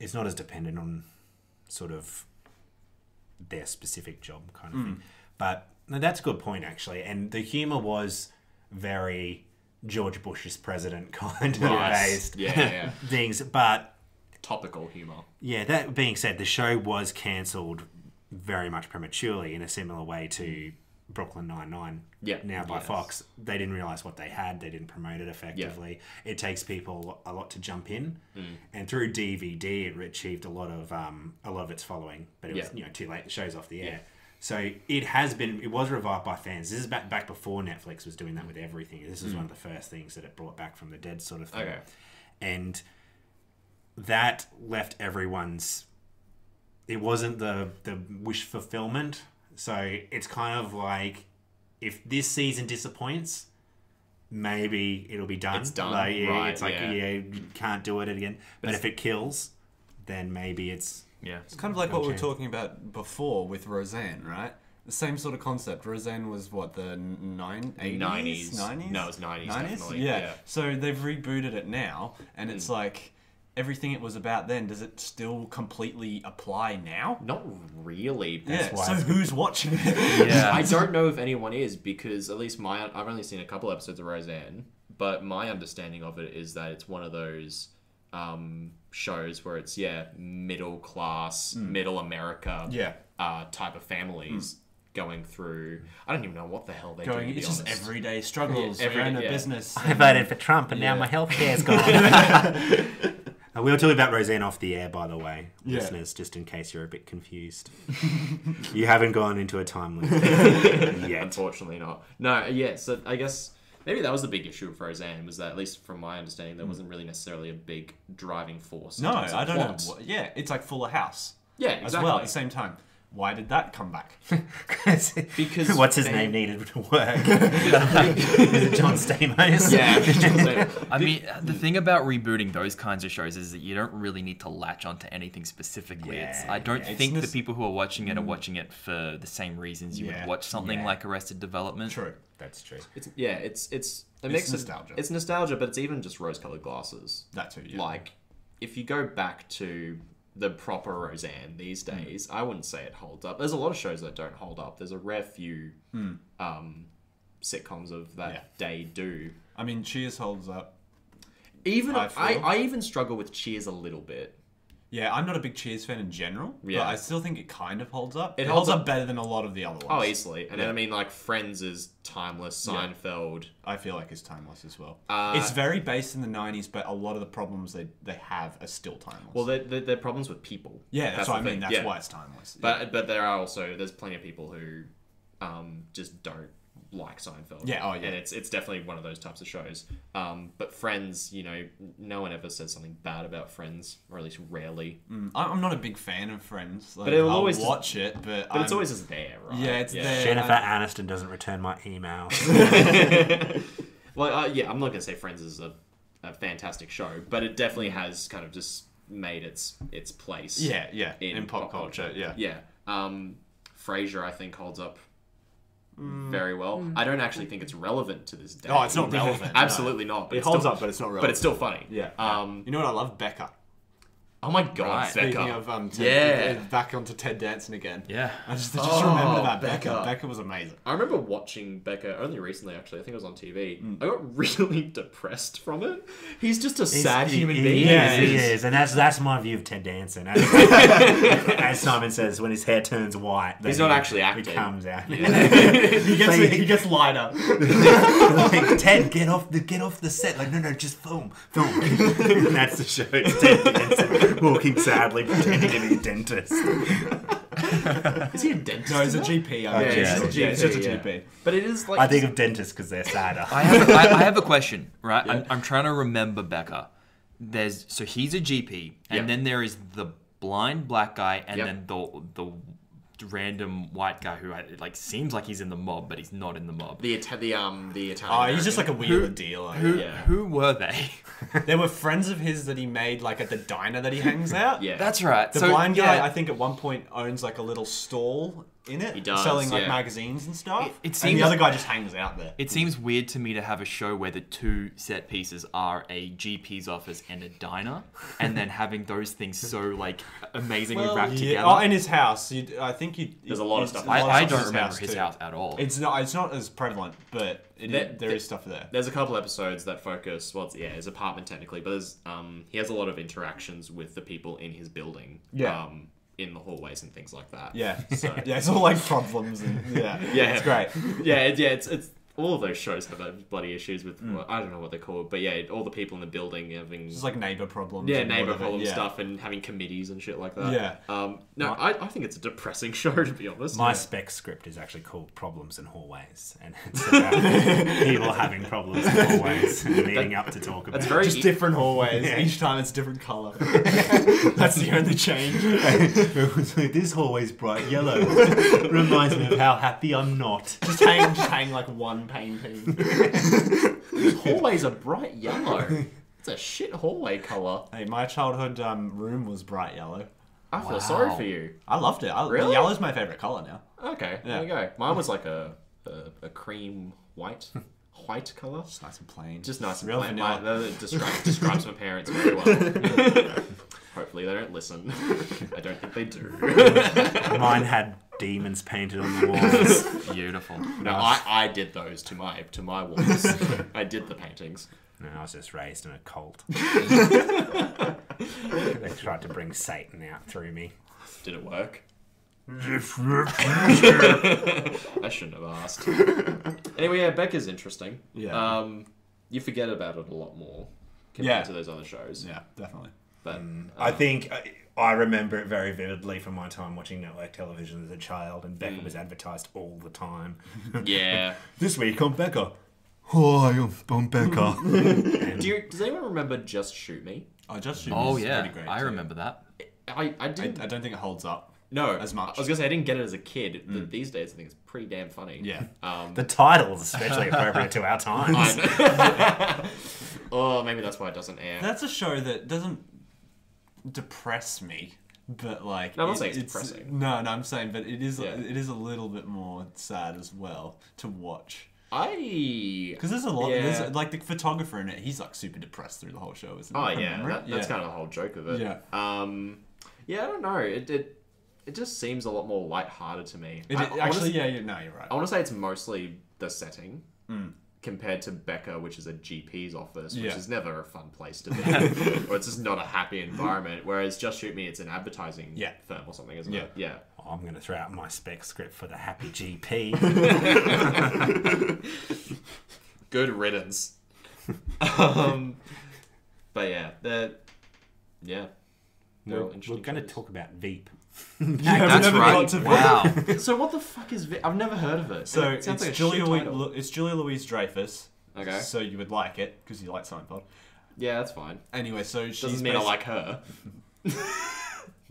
it's not as dependent on sort of their specific job kind of
Hmm.
thing. But no, that's a good point actually. And the humor was very George Bush's president kind of
Right.
based
Yeah, yeah,
things. But
topical humor.
yeah, that being said, the show was cancelled very much prematurely in a similar way to Brooklyn Nine Nine.
Yeah.
Now by
Yes.
Fox, they didn't realize what they had. They didn't promote it effectively. It takes people a lot to jump in,
Mm.
and through DVD, it achieved a lot of um, a lot of its following. But it was
Yeah.
you know too late. The show's off the air. So it has been. It was revived by fans. This is back back before Netflix was doing that with everything. This was one of the first things that it brought back from the dead, sort of thing.
Mm. Okay.
And that left everyone's it wasn't the the wish fulfillment so it's kind of like if this season disappoints maybe it'll be done
It's done,
like, yeah,
right,
it's like
yeah.
yeah. you can't do it again but,
it's-
if it kills then maybe it's
Yeah.
It's kind of like what we were talking about before with Roseanne, right? The same sort of concept. Roseanne was what the nine, 80s?
90s.
90s?
No, it was 90s, definitely,
Yeah.
yeah.
So they've rebooted it now, and it's hmm. like everything it was about then. Does it still completely apply now?
Not really.
yeah.
why
So
it's
who's watching it?
Yeah.
I don't know if anyone is because at least my I've only seen a couple episodes of Roseanne, but my understanding of it is that it's one of those um, shows where it's yeah middle class, middle America,
Yeah.
uh, type of families going through. I don't even know what the hell they're
Going,
doing.
it's just
honest.
everyday struggles.
Yeah,
Yeah,
everyday-
own a
yeah.
business.
I voted for Trump and now my health care's gone. Uh, we were talking about Roseanne off the air, by the way,
Yeah.
listeners, just in case you're a bit confused. you haven't gone into a time loop yet.
Unfortunately, not. No, yeah. So I guess maybe that was the big issue with Roseanne was that at least from my understanding, there hmm. wasn't really necessarily a big driving force.
No, I don't know. What, yeah, it's like Fuller House
Yeah,
as well at the same time. Why did that come back?
Because
what's his
they-
name needed to work? Is it John Stamos?
Yeah,
I mean, the thing about rebooting those kinds of shows is that you don't really need to latch onto anything specifically. it's, I don't
yeah, it's
think the
nos-
people who are watching it are hmm. watching it for the same reasons you
Yeah,
would watch something
yeah.
like Arrested Development.
True.
That's true.
It's yeah, it's it's it
It's
makes
nostalgia.
It, it's nostalgia, but it's even just rose-colored glasses.
That too. Yeah.
Like, if you go back to the proper Roseanne these
Hmm.
days, I wouldn't say it holds up. There's a lot of shows that don't hold up. There's a rare few um, sitcoms of that.
Yeah.
day do.
I mean, Cheers holds up.
Even
I
I, I, even struggle with Cheers a little bit.
Yeah, I'm not a big Cheers fan in general,
Yeah.
but I still think it kind of holds up.
It
It,
holds
holds
up-
up better than a lot of the other ones.
Oh, easily. And then I mean, like Friends is timeless.
Yeah.
Seinfeld.
I feel like it's timeless as well.
Uh,
it's very based in the 90s, but a lot of the problems they, they have are still timeless.
Well, they're, they're, they're problems with people.
yeah, that's, what I mean.
thing.
That's
Yeah.
why it's timeless.
But but there are also there's plenty of people who um, just don't like Seinfeld.
Yeah, oh, yeah.
And it's it's definitely one of those types of shows. Um, but Friends, you know, no one ever says something bad about Friends, or at least rarely.
Mm, I- I'm not a big fan of Friends. Like,
But it will
I'll
always just-
watch it, but
But it's always just there, right?
Yeah, it's there.
Jennifer
I-
Aniston doesn't return my email.
Well, uh, yeah, I'm not gonna say Friends is a, a fantastic show, but it definitely has kind of just made its its place.
Yeah, yeah,
in,
in, pop, culture, yeah.
Yeah. Um, Frasier, I think, holds up
Mm.
very well. I don't actually think it's relevant to this day.
Oh, it's not relevant. no.
Absolutely not. But
It
it's
holds
still,
up, but it's not relevant.
But it's still funny.
Yeah.
Um.
You know what I love? Becker.
Oh my God,
Right.
Becker.
Speaking of um, Ted,
Yeah.
back onto Ted Danson again.
Yeah.
I just, I just
Oh,
remember that
Becker.
Becker. Becker was amazing.
I remember watching Becker only recently. Actually, I think it was on TV.
Mm.
I got really depressed from it. He's just a sad
He-
human
he
being.
is, he
He is.
is, and that's that's my view of Ted Danson. As, as Simon says, when his hair turns white,
He's not
he-
actually
It
acting.
comes out.
he gets
Like-
he gets lighter.
like, Ted, get off the get off the set. Like, no, no, just film, film. and that's the show. Ted Danson walking sadly, pretending to be a dentist.
Is he a dentist?
no, he's a? GP. I
Yeah,
mean,
he's
yeah,
just a
yeah, it's just a
GP,
GP.
But it is like
I think of dentists because they're sadder.
I have, I, I have a question, right? I'm, I'm trying to remember Becker. There's so he's a GP, and
Yep.
then there is the blind black guy, and
Yep.
then the the random white guy who I- like seems like he's in the mob, but he's not in the mob.
the Ita- the um the Italian.
Oh, he's just like a
American.
wheeler dealer.
Who
Yeah.
who were they?
There were friends of his that he made like at the diner that he hangs out.
Yeah.
That's right.
The
so,
blind guy,
yeah,
I think, at one point owns like a little stall in it,
He does,
selling like
yeah.
magazines and stuff.
It- it
and
seems-
the other guy just hangs out there.
It seems weird to me to have a show where the two set pieces are a GP's office and a diner, and then having those things so like amazingly wrapped
Yeah.
together.
Oh, in his house, you, I think you.
There's a lot of stuff.
a lot of
I, I
stuff
don't remember his house at all.
It's not. It's not as prevalent, but it,
There-
there
there-
is stuff there.
There's a couple episodes that focus. Well, it's, yeah, his apartment technically, but there's um he has a lot of interactions with the people in his building.
Yeah.
Um, in the hallways and things like that.
Yeah, so yeah, it's all like problems and yeah,
Yeah.
it's great.
yeah, yeah, it's it's all of those shows have those bloody issues with well, I don't know what they're called, but yeah, all the people in the building having
Just like neighbor problems.
yeah
and
neighbor
whatever,
problem
yeah.
stuff and having committees and shit like that.
Yeah.
Um, no, I, I think it's a depressing show to be honest.
My spec script is actually called Problems in Hallways, and it's about people having problems in hallways and meeting up to talk about
That's
it.
very
Just different hallways.
Yeah.
Each time it's a different color. That's the only change.
this hallway's bright yellow. Reminds me of how happy I'm not.
Just hang, just hang like one painting.
These hallways are bright yellow. It's a shit hallway color.
Hey, my childhood um, room was bright yellow.
I feel
Wow.
sorry for you.
I loved it. I,
Really?
Yellow's my favorite color now.
Okay,
Yeah.
there you go. Mine was like a a, a cream white white color.
Just nice and plain.
Just nice and
Real
plain.
vanilla.
My, that describes, describes my parents very well. Hopefully they don't listen. I don't think they do.
Mine had demons painted on the walls.
Beautiful.
No, I, I did those to my to my walls. I did the paintings.
No, I was just raised in a cult. they tried to bring Satan out through me.
Did it work? I shouldn't have asked. anyway, yeah, Becker's interesting.
Yeah.
Um, you forget about it a lot more compared
Yeah.
to those other shows.
yeah, definitely.
But
I
uh,
think I, I remember it very vividly from my time watching network television as a child, and Becker was advertised all the time.
yeah.
this week on Becker. Hi, I'm, I'm Becker.
Do you, does anyone remember Just Shoot Me?
Oh, just shoot
Oh
is
yeah,
pretty great
I
too.
remember that.
I, I
I,
didn't.
I don't think it holds up.
No,
as much.
I was gonna say I didn't get it as a kid. but These days, I think it's pretty damn funny.
Yeah.
Um,
the title's especially appropriate to our times.
I- oh, maybe that's why it doesn't air.
That's a show that doesn't depress me, but like
No, I'm not saying it's depressing.
No, no, I'm saying, but it is
Yeah.
it is a little bit more sad as well to watch
I.
because there's a lot.
Yeah.
There's like the photographer in it. He's like super depressed through the whole show, isn't he?
Oh yeah,
remember
that, that's kind of the whole joke of it.
Yeah.
Um, yeah, I don't know. It it, it just seems a lot more lighthearted to me.
It,
I, wanna
actually,
s-
yeah, you no, you're right.
I want to say it's mostly the setting. Compared to Becker, which is a GP's office, which
Yeah.
is never a fun place to be, or it's just not a happy environment. Whereas Just Shoot Me, it's an advertising
Yeah.
firm or something, isn't
Yeah.
it? Yeah.
I'm going to throw out my spec script for the happy GP.
Good riddance. um, but yeah, that yeah. They're all
we're going to talk about Veep.
Yeah, we
That's
never
right.
got to-
Wow.
So what the fuck is? Vi- I've never heard of it.
So
It sounds
it's
like a
Julia,
shit
Louis,
title.
it's Julia Louise Dreyfus.
Okay.
So you would like it because you like Seinfeld.
Yeah, that's fine.
Anyway, so she's
Doesn't mean I
basi-
like her.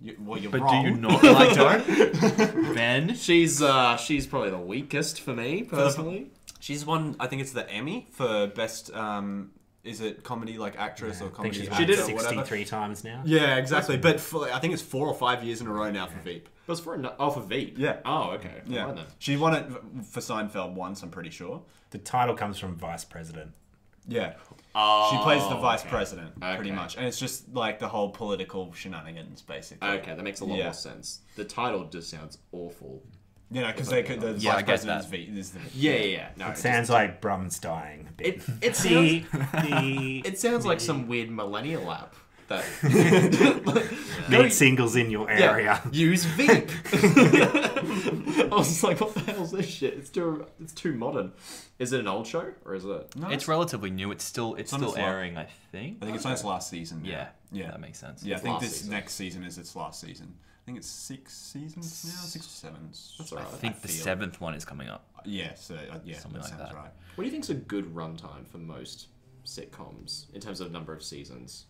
You, well, you're
But do
wrong.
you not like her? Ben?
She's uh she's probably the weakest for me personally.
She's won. I think it's the Emmy for best. Um, is it comedy like actress or
I think
comedy?
she's
actor
She did it
63 times now.
Yeah, exactly. But for, I think it's four or five years in a row now for Veep.
It was for a, oh for Veep.
Yeah.
Oh okay.
Yeah,
Fine
she won it for Seinfeld once. I'm pretty sure.
The title comes from Vice President.
Yeah,
Oh,
she plays the vice
okay.
president pretty much, and it's just like the whole political shenanigans, basically.
Okay, that makes a lot
Yeah.
more sense. The title just sounds awful.
You know, because they could. The
Yeah, I
vice
get
president
that.
is Veep. Is the,
Yeah, yeah, yeah. No,
It sounds like Brum's dying a bit.
it. It sounds.
the, the
It sounds like some weird millennial app that
need singles in your area.
Yeah, use Veep. I was just like, what the hell's this shit? It's too it's too modern. Is it an old show or is it?
No,
It's relatively new. It's still it's
on
still
its la-
airing, I think.
I think it's on its last season.
Yeah.
Yeah.
That makes sense.
Yeah, I think this
season.
next season is its last season. I think it's six seasons now, six or seven.
That's alright.
I think the
feel.
seventh one is coming up.
Yeah, so uh, yeah,
Something
that
like
sounds
that.
right.
What do you think's a good runtime for most sitcoms in terms of number of seasons?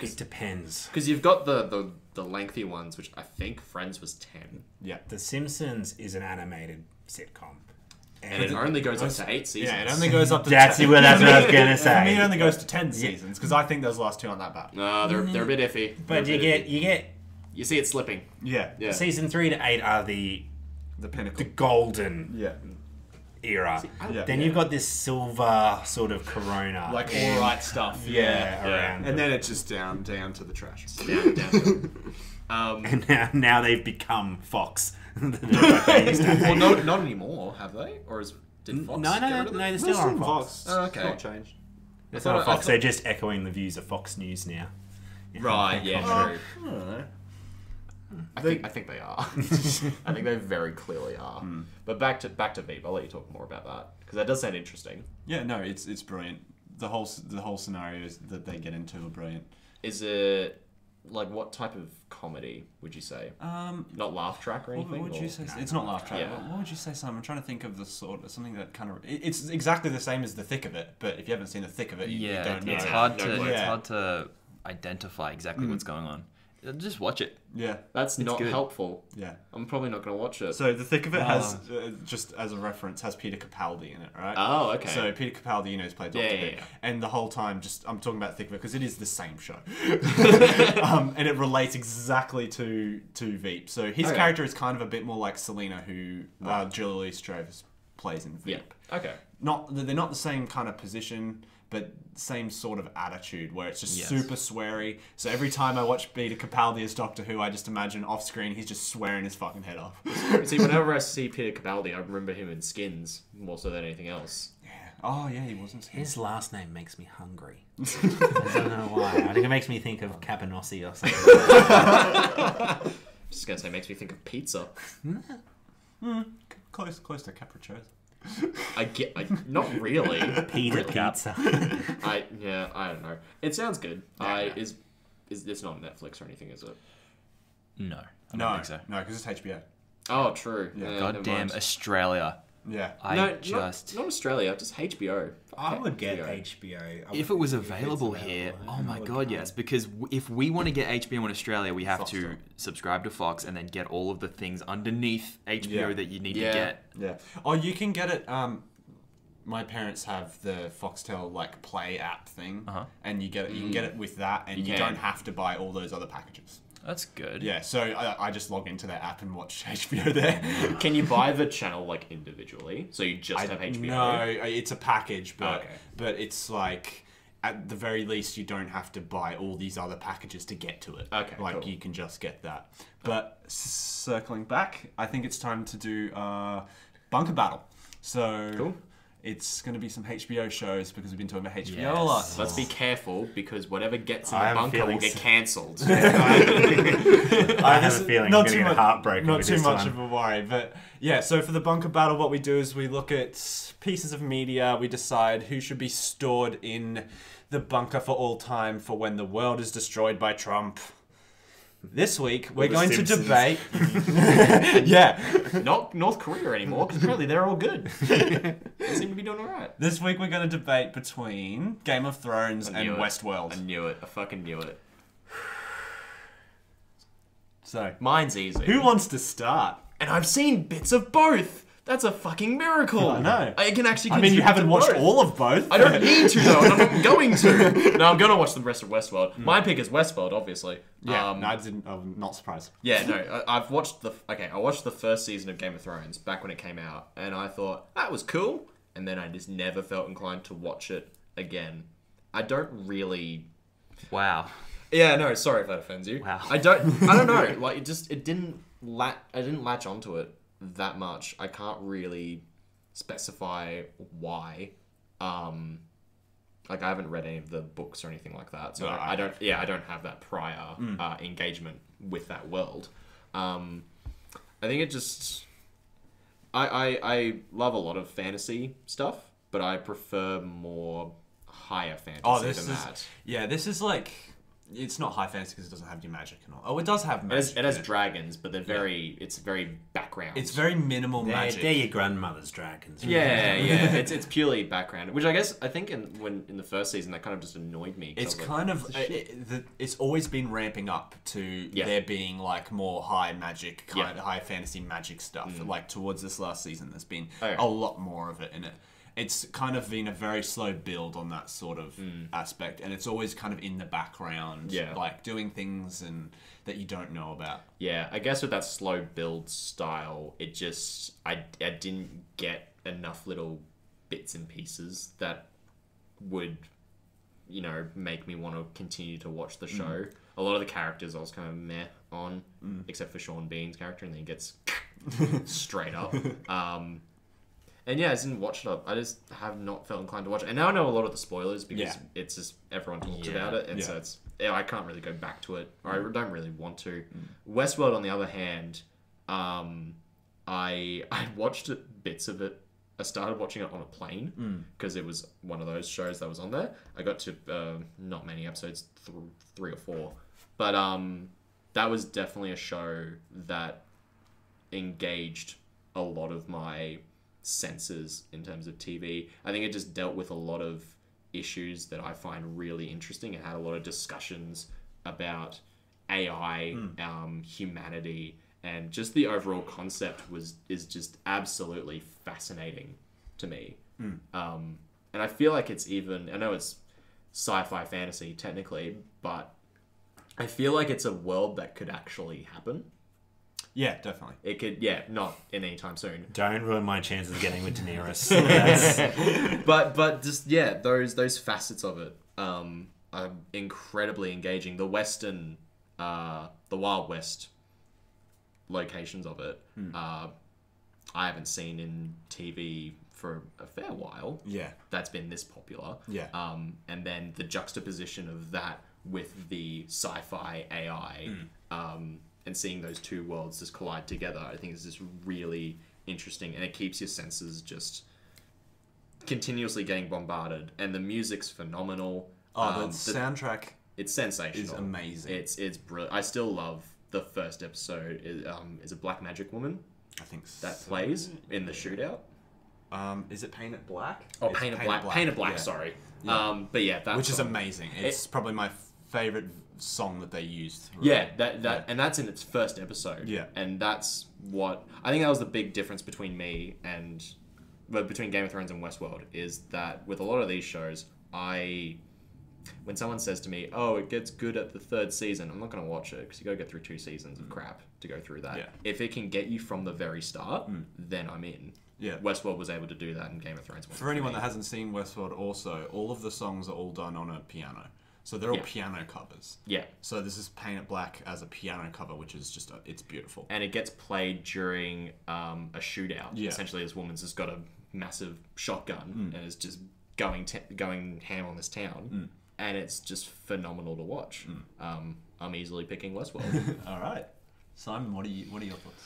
It depends.
Because you've got the, the the lengthy ones, which I think Friends was ten,
Yeah,
The Simpsons is an animated sitcom.
and it only goes up to eight seasons.
yeah, it only goes up to.
That's,
10.
well, that's what I was going to
For me, it
say.
only goes to ten seasons because I think those last two aren't that bad.
No, they're they're a bit iffy. They're
But
a
you
bit
get you get
you see it slipping.
Yeah,
Yeah.
season three to eight are the
the pinnacle.
the golden
yeah,
era.
I-
Yeah.
Then you've got this silver sort of corona.
like all right stuff.
yeah,
Yeah.
around.
and then it's just down, down to the trash.
down, down. um,
And now, now they've become Fox. Like they used to
well,
be.
no, not anymore, have they? Or is did Fox
no, no,
get
no,
rid of
no,
them?
they're still on Fox.
Oh, okay.
It's not changed.
It's
thought-
not
I
Fox.
thought-
They're just echoing the views of Fox News now.
Right, yeah,
Oh,
true.
I don't know.
I think I think they are. I think they very clearly are.
Hmm.
But back to back to Veep. I'll let you talk more about that because that does sound interesting.
Yeah, no, it's it's brilliant. The whole the whole scenarios that they get into are brilliant.
Is it like what type of comedy would you say?
Um,
Not laugh track or
what
anything?
would
or-
you say? it's not laugh track.
Yeah.
What, what would you say, Simon? I'm trying to think of the sort of something that kind of it's exactly the same as the thick of it, but if you haven't seen the thick of it, you, you
Yeah,
don't
it's
Yeah,
hard
no
to
clue.
it's hard to identify exactly what's going on. Just watch it.
Yeah,
That's not
good.
helpful.
yeah.
I'm probably not going to watch it.
So the thick of it has, uh, just as a reference, has Peter Capaldi in it, right?
oh, okay.
So Peter Capaldi, you know, has played Doctor
Yeah,
Who,
yeah, yeah.
and the whole time, just I'm talking about Thick of It because it is the same show, um, and it relates exactly to to Veep. So his
Okay.
character is kind of a bit more like Selina, who uh, Julia Louis Dreyfus plays in
yeah.
Veep.
Okay.
Not they're not the same kind of position, but same sort of attitude where it's just
Yes.
super sweary. So every time I watch Peter Capaldi as Doctor Who, I just imagine off screen he's just swearing his fucking head off.
See, whenever I see Peter Capaldi, I remember him in Skins more so than anything else.
yeah. Oh yeah, he wasn't.
His last name makes me hungry. I don't know why. I think it makes me think of Cabanossi or something.
Just gonna say, makes me think of pizza. Hmm. Hmm.
Close, close to Capricciosa.
I get, I, not really.
Peter Pizza.
I yeah, I don't know. It sounds good. I is is it's not Netflix or anything, is it?
No, I
No,
don't think so.
no, because it's HBO.
Oh, true.
Yeah.
Never
God damn
mind.
Australia!
Yeah.
I
no,
just
not, not Australia, just HBO.
I would get
HBO.
HBO. I
if it was
it's
available here, oh my god,
come.
yes! Because w- if we want to get HBO in Australia, we have
Fox
to
still.
subscribe to Fox and then get all of the things underneath HBO
Yeah.
that you need
Yeah.
to get.
Yeah. Oh, you can get it. Um, my parents have the Foxtel like Play app thing,
Uh-huh.
and you get it. You can get it with that, and
You
you,
can.
don't have to buy all those other packages.
That's good.
Yeah. So I, I just log into their app and watch HBO there.
Can you buy the channel like individually? So you just have HBO?
No, it's a package, but
Okay.
but it's like. At the very least, you don't have to buy all these other packages to get to it.
Okay,
like
cool.
you can just get that. But s- circling back, I think it's time to do uh, bunker battle. So
Cool.
It's going to be some HBO shows because we've been talking about HBO a lot.
Let's be careful because whatever gets in
I
the bunker will get cancelled.
I have a feeling I'm going to get
Not too
this
much
one.
of a worry, but yeah. So for the bunker battle, what we do is we look at pieces of media. We decide who should be stored in the bunker for all time for when the world is destroyed by Trump. This week we're going
Simpsons.
to debate. yeah,
Not North Korea anymore because apparently they're all good. they seem to be doing all right.
this week we're going to debate between Game of Thrones and
it.
Westworld.
I knew it. I fucking knew it.
So
Mine's easy.
who wants to start?
And I've seen bits of both. That's a fucking miracle.
I know.
I can actually.
I mean, you haven't watched
both.
all of both.
I don't need to though, and I'm not going to. No, I'm gonna watch the rest of Westworld.
Hmm.
My pick is Westworld, obviously.
Yeah,
Um,
no, I didn't. I'm not surprised.
Yeah, no, I, I've watched the okay. I watched the first season of Game of Thrones back when it came out, and I thought that was cool. And then I just never felt inclined to watch it again. I don't really.
Wow.
Yeah, no, sorry if that offends you.
Wow.
I don't. I don't know. Like it just it didn't lat. I didn't latch onto it that much. I can't really specify why. Um, like I haven't read any of the books or anything like that, so
No,
I,
I
don't. Yeah, I don't have that prior uh, engagement with that world. Um, I think it just. I, I I love a lot of fantasy stuff, but I prefer more higher fantasy
Oh, this
than
is
that.
yeah. This is like it's not high fantasy because it doesn't have any magic and all. Oh, it does have
It
magic.
has, it has dragons, but they're very. It's very background.
It's very minimal
They're,
magic.
they're your grandmother's dragons.
yeah, yeah. It's it's purely background, which I guess I think in when in the first season that kind of just annoyed me. 'cause
It's
I was like,
kind of
"What the shit?"
it, the, it's always been ramping up to
Yeah.
there being like more high magic kind
Yeah. Mm.
of high fantasy magic stuff. Like towards this last season, there's been
Oh, yeah.
a lot more of it in it. It's kind of been a very slow build on that sort of aspect, and it's always kind of in the background,
Mm. Yeah.
like doing things and that you don't know about.
Yeah, I guess with that slow build style, it just I I didn't get enough little bits and pieces that would you know make me want to continue to watch the show. A lot of the characters I was kind of meh on, except for Sean Bean's character, and then he gets straight up. Um, and yeah, I didn't watch it up. I just have not felt inclined to watch it. And now I know a lot of the spoilers because
Yeah.
it's just everyone talks
Yeah.
about it, and so it's yeah, I can't really go back to it, or I don't really want to. Westworld, on the other hand, um, I I watched bits of it. I started watching it on a plane because it was one of those shows that was on there. I got to uh, not many episodes, th- three or four, but um, that was definitely a show that engaged a lot of my senses in terms of TV. I think it just dealt with a lot of issues that I find really interesting. It had a lot of discussions about AI, um, humanity, and just the overall concept was is just absolutely fascinating to me. Um, and I feel like it's even I know it's sci-fi fantasy technically, but I feel like it's a world that could actually happen.
Yeah, definitely.
It could, yeah, not in any time soon.
Don't ruin my chances of getting with Daenerys. That's-
but but just yeah, those those facets of it um, are incredibly engaging. The western, uh, the Wild West locations of it, uh, I haven't seen in TV for a fair while.
Yeah.
That's been this popular.
Yeah.
Um, and then the juxtaposition of that with the sci-fi AI, um, and seeing those two worlds just collide together, I think is just really interesting, and it keeps your senses just continuously getting bombarded. And the music's phenomenal.
Oh,
Um,
the soundtrack
it's sensational.
is amazing.
It's it's brilliant. I still love the first episode. Is, um, is a Black Magic Woman
I think
that
so.
plays in the shootout.
Um, is it Painted Black?
Oh,
It's
Painted Black. Painted Black.
yeah.
Sorry.
Yeah.
Um, but yeah, that
Which is amazing. It's probably my favorite song that they used.
Yeah, that that and that's in its first episode.
Yeah.
and that's what I think that was the big difference between me and well, between Game of Thrones and Westworld is that with a lot of these shows, I when someone says to me, "Oh, it gets good at the third season," I'm not going to watch it because you got to go through two seasons of crap to go through that.
Mm. Yeah.
If it can get you from the very start, then I'm in.
Yeah.
Westworld was able to do that, in Game of Thrones.
For anyone that hasn't seen Westworld, also, all of the songs are all done on a piano. So they're all
Yeah.
piano covers.
yeah,
So this is Painted Black as a piano cover, which is just, a, it's beautiful.
and it gets played during um, a shootout.
Yeah.
Essentially, this woman's just got a massive shotgun and is just going t- going ham on this town, and it's just phenomenal to watch. Um, I'm easily picking Westworld.
All right. Simon, what are, you, what are your thoughts?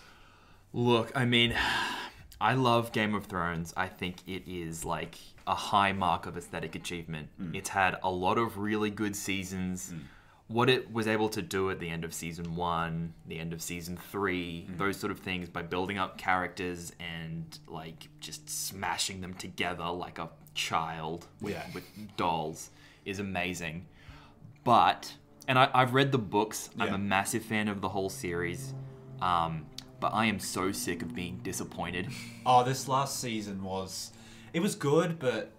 Look, I mean, I love Game of Thrones. I think it is like a high mark of aesthetic achievement. Mm. It's had a lot of really good seasons. Mm. What it was able to do at the end of season one, the end of season three, mm. those sort of things by building up characters and like just smashing them together like a child with,
Yeah.
with dolls is amazing. But, and I, I've read the books, I'm a massive fan of the whole series. Um, but I am so sick of being disappointed.
Oh, this last season was, it was good, but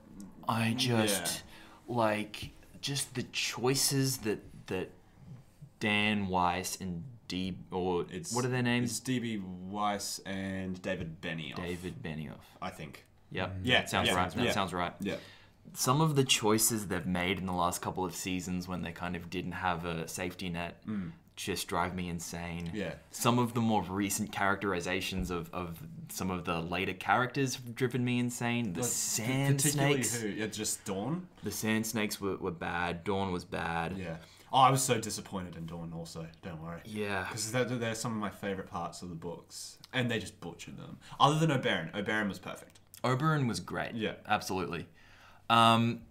I just like just the choices that that Dan Weiss and D or
it's
what are their
It's
names?
DB Weiss and David Benioff.
David Benioff.
I think.
Yep. Mm.
Yeah,
That sounds
yeah,
right. That
yeah.
sounds right.
Yeah.
Some of the choices they've made in the last couple of seasons when they kind of didn't have a safety net mm. Just drive me insane.
Yeah.
Some of the more recent characterizations of, of some of the later characters have driven me insane. The
Like,
sand
particularly
snakes.
Who? Yeah, just Doran.
The sand snakes were, were bad. Doran was bad.
Yeah. Oh, I was so disappointed in Doran. Also, don't worry.
Yeah.
Because they're, they're some of my favorite parts of the books, and they just butchered them. Other than Oberyn. Oberyn was perfect.
Oberyn was great.
Yeah.
Absolutely. Um,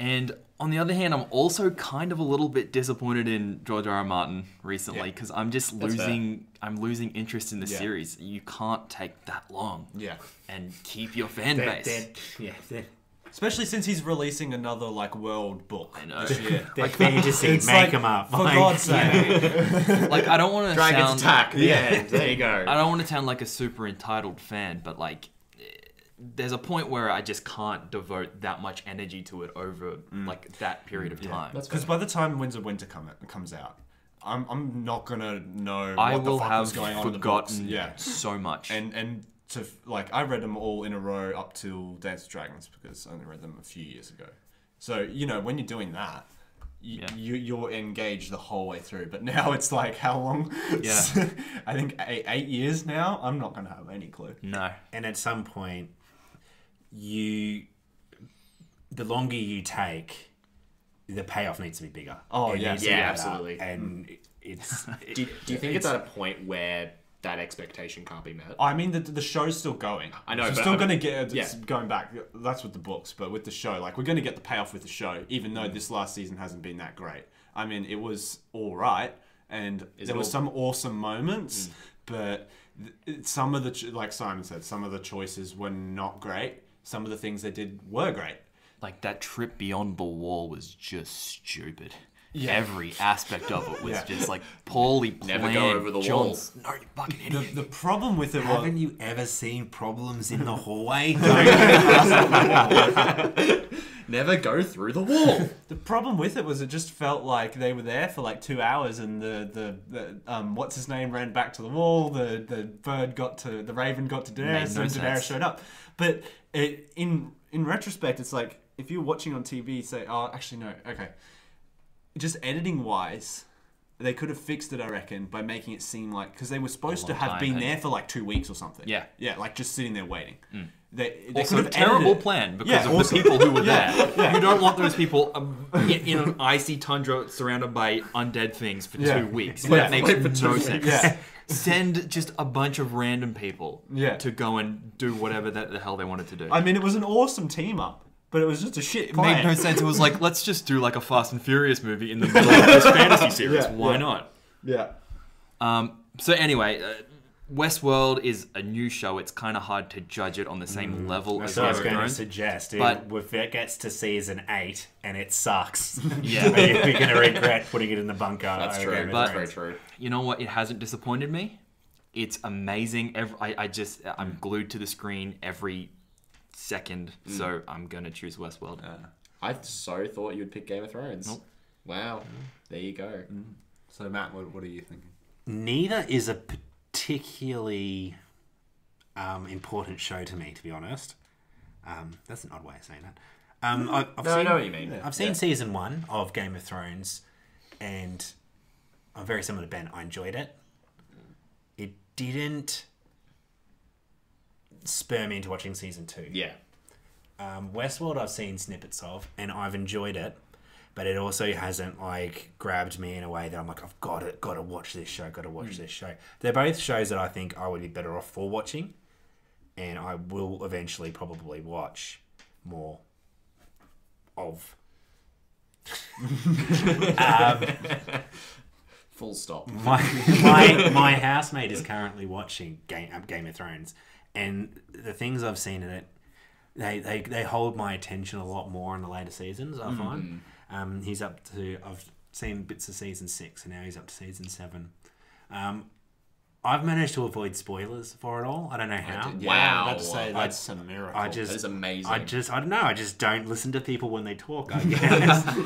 and on the other hand, I'm also kind of a little bit disappointed in George R. R. Martin recently
Yeah.
because I'm just losing. I'm losing interest in the
Yeah.
series. You can't take that long
Yeah.
and keep your fan base.
yeah, they're,
Especially since he's releasing another like world book
I know.
this year.
they're fantasy.
It's
Make
like,
them up.
For
Like,
God's sake.
like I don't want to
Dragon's
sound.
Attack. The end. There you go.
I don't want to sound like a super entitled fan, but like. There's a point where I just can't devote that much energy to it over mm. like that period of time.
That's
Because by the time Winds of Winter come, comes out, I'm, I'm not gonna know
I
what the
will
fuck
have
was going on in the books.
forgotten
Yeah.
so much.
And and to like I read them all in a row up till Dance of Dragons because I only read them a few years ago. So you know when you're doing that, you,
Yeah.
you you're engaged the whole way through. But now it's like how long?
Yeah.
I think eight, eight years now. I'm not gonna have any clue.
no.
And at some point,
you the longer you take, the payoff needs to be bigger.
Oh,
It
yeah.
Yeah, absolutely.
And mm. it's
Do, do you think it's,
It's-
at a point where that expectation can't be met?
I mean, the, the show's still going.
I know,
We're
but
still going to get.
yeah.
Going back. That's with the books, but with the show, like we're going to get the payoff with the show, even though mm. this last season hasn't been that great. I mean, it was all right, and
Is
there
it
was
all-
some awesome moments, mm. but th- some of the like Simon said, some of the choices were not great. Some of the things they did were great.
Like that trip beyond the wall was just stupid.
Yeah.
Every aspect of it was
Yeah.
just like poorly planned.
Never go over the
Jon
wall.
Snow, you fucking idiot.
the problem with it was
Haven't you ever seen problems in the hallway?
Never go through the wall.
The problem with it was it just felt like they were there for like two hours, and the the, the um what's his name ran back to the wall. The the bird got to the raven got to Daenerys,
no
and Daenerys
sense.
showed up. But it, in in retrospect, it's like if you're watching on TV, say, oh, actually no, okay. Just editing wise, they could have fixed it, I reckon, by making it seem like because they were supposed to have
time,
been
eh?
there for like two weeks or something.
Yeah.
yeah, like just sitting there waiting. They, they
also,
could have
terrible
edited
plan because
Yeah,
of
also-
the people who were
Yeah,
there. You don't want those people um, in, in an icy tundra surrounded by undead things for
Yeah.
two weeks.
Yeah.
That makes no sense.
Yeah.
Send just a bunch of random people
Yeah.
to go and do whatever the hell they wanted to do.
I mean, it was an awesome team up, but it was just a shit
it
plan.
made no sense. It was like, let's just do like a Fast and Furious movie in the middle of this fantasy series.
Yeah,
Why
yeah.
not?
Yeah.
Um, so anyway, uh, Westworld is a new show. It's kind of hard to judge it on the same level
That's
as
what I was going to suggest.
But-
But if it gets to season eight and it sucks,
Yeah.
you're going to regret putting it in the bunker?
That's true.
Game
But-
That's very true.
You know what? It hasn't disappointed me. It's amazing. Every, I, I just I'm glued to the screen every second. So I'm gonna choose Westworld.
I so thought you would pick Game of Thrones.
Nope.
Wow. There you go.
So Matt, what, what are you thinking?
Neither is a particularly um, important show to me, to be honest. Um, that's an odd way of saying that. Um, I, I've
No, I
seen,
know what you mean.
I've seen
Yeah.
season one of Game of Thrones, and I'm very similar to Ben. I enjoyed it. It didn't spur me into watching season two.
Yeah.
Um, Westworld, I've seen snippets of, and I've enjoyed it, but it also hasn't like grabbed me in a way that I'm like, I've got to, got to watch this show, got to watch this show. They're both shows that I think I would be better off for watching, and I will eventually probably watch more of.
Full stop.
My my my housemate is currently watching Game um, Game of Thrones, and the things I've seen in it, they, they they hold my attention a lot more in the later seasons. I find. Um, he's up to I've seen bits of season six, and now he's up to season seven. Um, I've managed to avoid spoilers for it all. I don't know how.
did-
Yeah,
Wow.
I'm about to say
I-
that's a miracle.
I just
That is amazing.
I just I don't know. I just don't listen to people when they talk. I guess uh,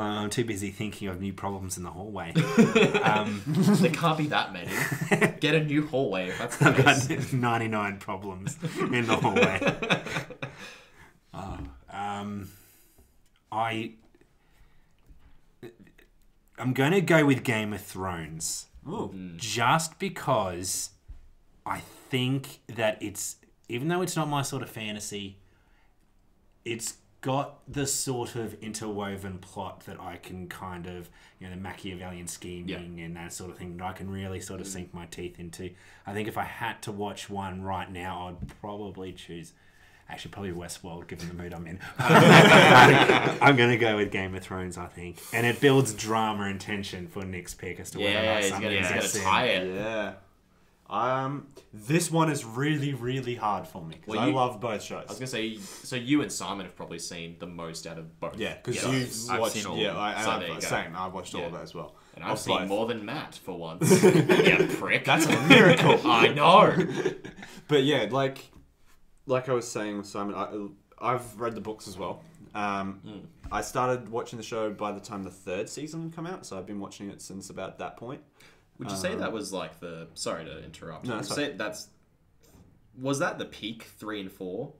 I'm too busy thinking of new problems in the hallway. um,
there can't be that many. Get a new hallway if that's the
I've
case.
got 99 problems in the hallway. Oh, um, I. I'm going to go with Game of Thrones.
Ooh.
Just because I think that it's. Even though it's not my sort of fantasy, it's got the sort of interwoven plot that I can kind of, you know, the Machiavellian scheming and that sort of thing that I can really sort of sink my teeth into. I think if I had to watch one right now, I'd probably choose. Actually, probably Westworld, given the mood I'm in. I'm going to go with Game of Thrones, I think. And it builds drama and tension for Nic's pick as to whether or
Yeah,
not
he's
something
gonna, he's gonna tie it.
Yeah. Um, this one is really, really hard for me because
Well,
I
you-
love both shows.
I was gonna say, so you and Simon have probably seen the most out of both.
yeah, because
Yeah.
you've
I've
watched.
seen all of
yeah,
them.
I, and
So
I've-
go.
same. I've watched all
Yeah.
of that as well.
And I've
Of
seen
both.
more than Matt for once. yeah, prick.
That's a miracle.
I know.
But yeah, like, like I was saying with Simon, I, I've read the books as well. Um,
Hmm.
I started watching the show by the time the third season had come out, so I've been watching it since about that point.
Would you say that was like the? Sorry to interrupt.
No, that's
say that's. Was that the peak three and four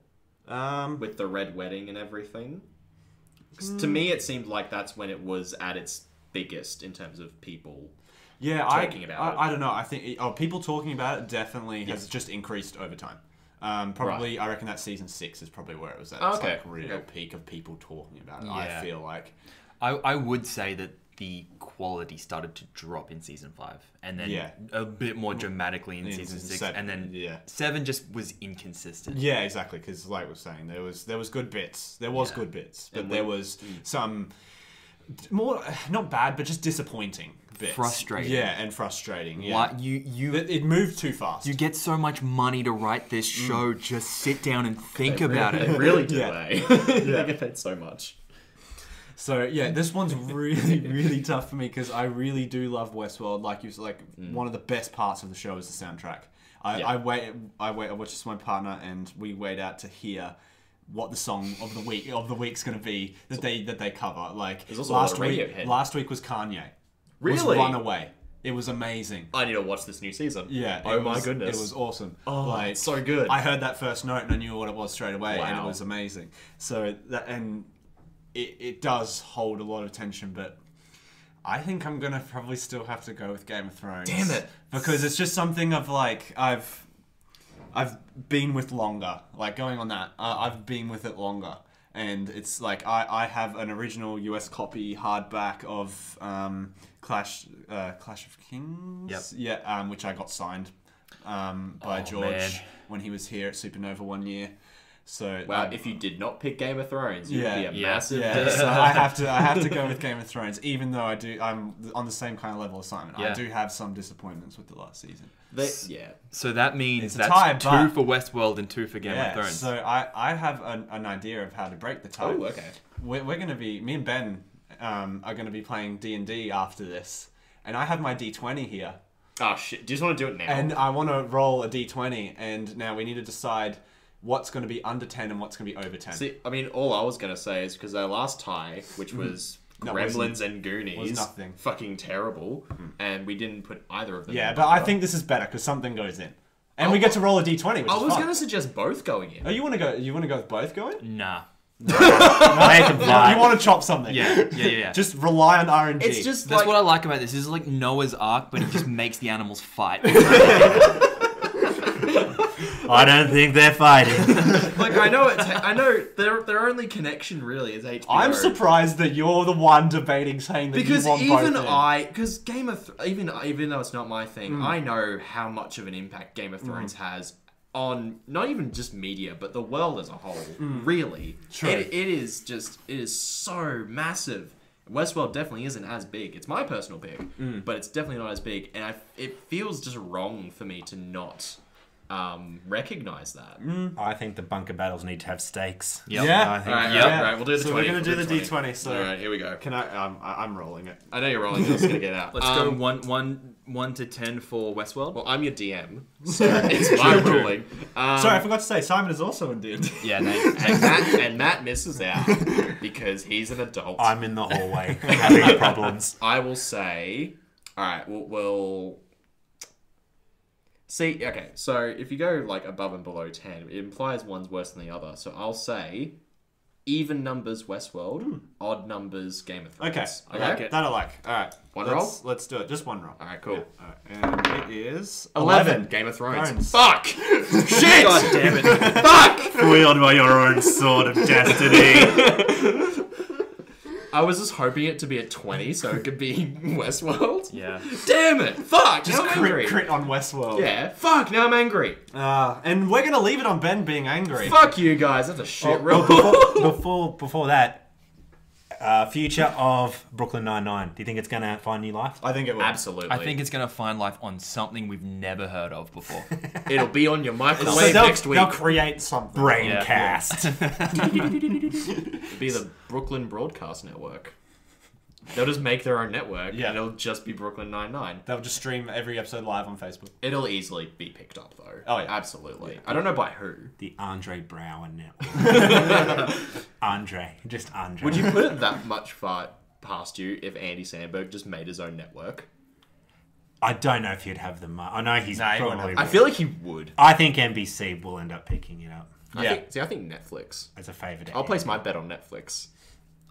Um,
with the red wedding and everything? 'Cause To me, it seemed like that's when it was at its biggest in terms of people.
yeah,
talking
I,
about
I,
it.
I don't know. I think oh, people talking about it definitely has just increased over time. Um, probably, I reckon that season six is probably where it was at. Its
okay.
like real
Okay.
peak of people talking about it.
Yeah.
I feel like.
I, I would say that the quality started to drop in season five, and then
Yeah.
a bit more dramatically in,
In
season
season
six,
seven,
and then
yeah.
seven just was inconsistent.
Yeah, exactly. Because like we are saying, there was there was good bits. There was
Yeah.
good bits, but
And
there
we-
was some more not bad, but just disappointing bits.
Frustrating.
Yeah, and frustrating. Yeah,
Why you you
it, it moved too fast.
you get so much money to write this show? Just sit down and think about
They
it.
really do,
Yeah.
eh? they get paid so much.
So yeah, this one's really really tough for me because I really do love Westworld. Like you said, like one of the best parts of the show is the soundtrack. I,
Yeah.
I wait, I wait, I watch this with my partner, and we wait out to hear what the song of the week of the week's going to be that they that they cover. Like
There's also a lot
last
of
week,
Radiohead.
last week was Kanye.
Really?
Was Runaway. It was amazing.
I need to watch this new season.
Yeah.
Oh my
was-
goodness.
It was awesome.
Oh,
like
so good.
I heard that first note and I knew what it was straight away, and it was amazing. So that and it, it does hold a lot of tension, but I think I'm gonna probably still have to go with Game of Thrones.
Damn it.
Because it's just something of like I've I've been with longer. Like going on that, uh, I've been with it longer. And it's like I, I have an original US copy hardback of um, Clash uh, Clash of Kings.
Yep.
Yeah, um, which I got signed um, by
Oh,
George
man.
when he was here at Supernova one year. So
Wow,
um,
if you did not pick Game of Thrones, you
Yeah.
would be a
Yeah.
massive
yeah, so I have to I have to go with Game of Thrones, even though I do I'm on the same kind of level as Simon. I do have some disappointments with the last season.
They, yeah.
So that means
It's
that's
tie,
two
but-
for Westworld and two for Game
yeah,
of Thrones.
so I, I have an, an idea of how to break the tie.
Oh, okay.
We're, we're going to be me and Ben um, are going to be playing D and D after this, and I have my D twenty here,
Oh shit! Do you just want to do it now?
and I want to roll a D twenty, and now we need to decide what's going to be under ten and what's going to be over ten.
See, I mean, all I was gonna say is because our last tie, which mm-hmm. was
No,
Gremlins and Goonies,
was nothing.
fucking terrible, mm-hmm. and we didn't put either of them.
yeah,
in
but I think this is better because something goes in, and
Oh,
we get to roll a D twenty. Which
I
is
was
fun.
gonna suggest both going in.
Oh, you want to go? You want to go with both going?
nah.
Make them fly.
You want to chop something?
Yeah, yeah, yeah. yeah.
Just rely on RNG.
It's just
That's
like
what I like about this. This is like Noah's Ark, but it just makes the animals fight.
I don't think they're fighting.
like I know it's I know their their only connection really is HBO.
I'm surprised that you're the one debating saying that
because
you want
even
both in.
I, because Game of Th- even even though it's not my thing,
Hmm.
I know how much of an impact Game of Thrones has on not even just media but the world as a whole. Really,
Hmm. True.
It, it is just it is so massive. Westworld definitely isn't as big. It's my personal pick,
Hmm.
but it's definitely not as big, and I, it feels just wrong for me to not um, recognize that.
I think the bunker battles need to have stakes.
Yep.
Yeah.
I think
All right,
Yep.
all right, all right, we'll do the
So
20.
we're gonna
we'll
do the D20. So
all right, here we go.
can I? Um, I, I'm rolling it.
I know you're rolling. It's gonna get out.
Let's
Um,
go one, one, one to ten for Westworld.
Well, I'm your DM, so it's my ruling. Um,
Sorry, I forgot to say Simon is also in D&D.
yeah, no,
and Matt and Matt misses out because he's an adult.
I'm in the hallway having problems.
I will say, all right, we'll, we'll see. Okay, so if you go like above and below ten, it implies one's worse than the other. So I'll say even numbers Westworld, hmm. odd numbers Game of Thrones.
Okay, I
okay.
like it. That I like. All right,
One
let's,
roll?
Let's do it. Just one roll.
All right, cool.
All right, and it is
Eleven. Game of Thrones.
Thrones.
Fuck. Shit.
God damn it.
Fuck.
Wield by your own sword of destiny.
I was just hoping it to be at 20 so it could be Westworld.
Yeah.
Damn it! Fuck!
Just
now I'm angry.
crit, crit on Westworld.
Yeah, fuck, now I'm angry.
Uh, and we're gonna leave it on Ben being angry.
Fuck you guys, that's a shit
Oh,
roll.
before, before before that, uh, future of Brooklyn Nine Nine. Do you think it's gonna find new life?
I think it will.
Absolutely.
I think it's gonna find life on something we've never heard of before.
it'll be on your microwave
they'll,
next week.
they'll create something.
Braincast.
It'll be the Brooklyn Broadcast Network. They'll just make their own network
Yeah.
and it'll just be Brooklyn Nine-Nine.
They'll just stream every episode live on Facebook.
It'll easily be picked up though.
Oh, yeah.
Absolutely. I don't know by who.
the Andre Braugher Network. Andre, just Andre.
Would you put it that much far past you if Andy Samberg just made his own network?
I don't know if he'd have the money. I know he's
Nah, he won't
probably.
I feel like he would.
I think NBC will end up picking it up
I
Yeah.
think, see, I think Netflix.
as a favourite.
I'll place my bet on Netflix.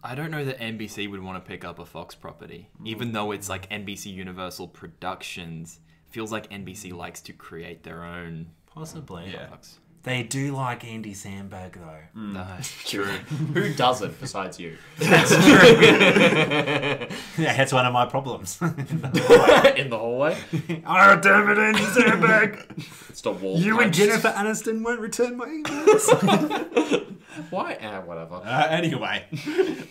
I don't know that NBC would want to pick up a Fox property, even though it's like NBC Universal Productions. Feels like NBC likes to create their own
Possibly.
Yeah.
products.
They do like Andy Samberg though.
No, true.
Who doesn't besides you?
That's true. yeah, that's one of my problems.
In the hallway?
oh damn it, Andy Samberg!
Stop wall
you and. Jennifer Aniston won't return my emails.
Why? Ah, whatever.
Uh, anyway,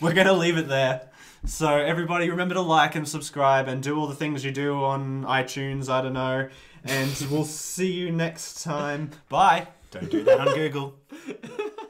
we're going to leave it there. So, everybody, remember to like and subscribe and do all the things you do on iTunes, I don't know. And we'll see you next time. Bye.
Don't do that on Google.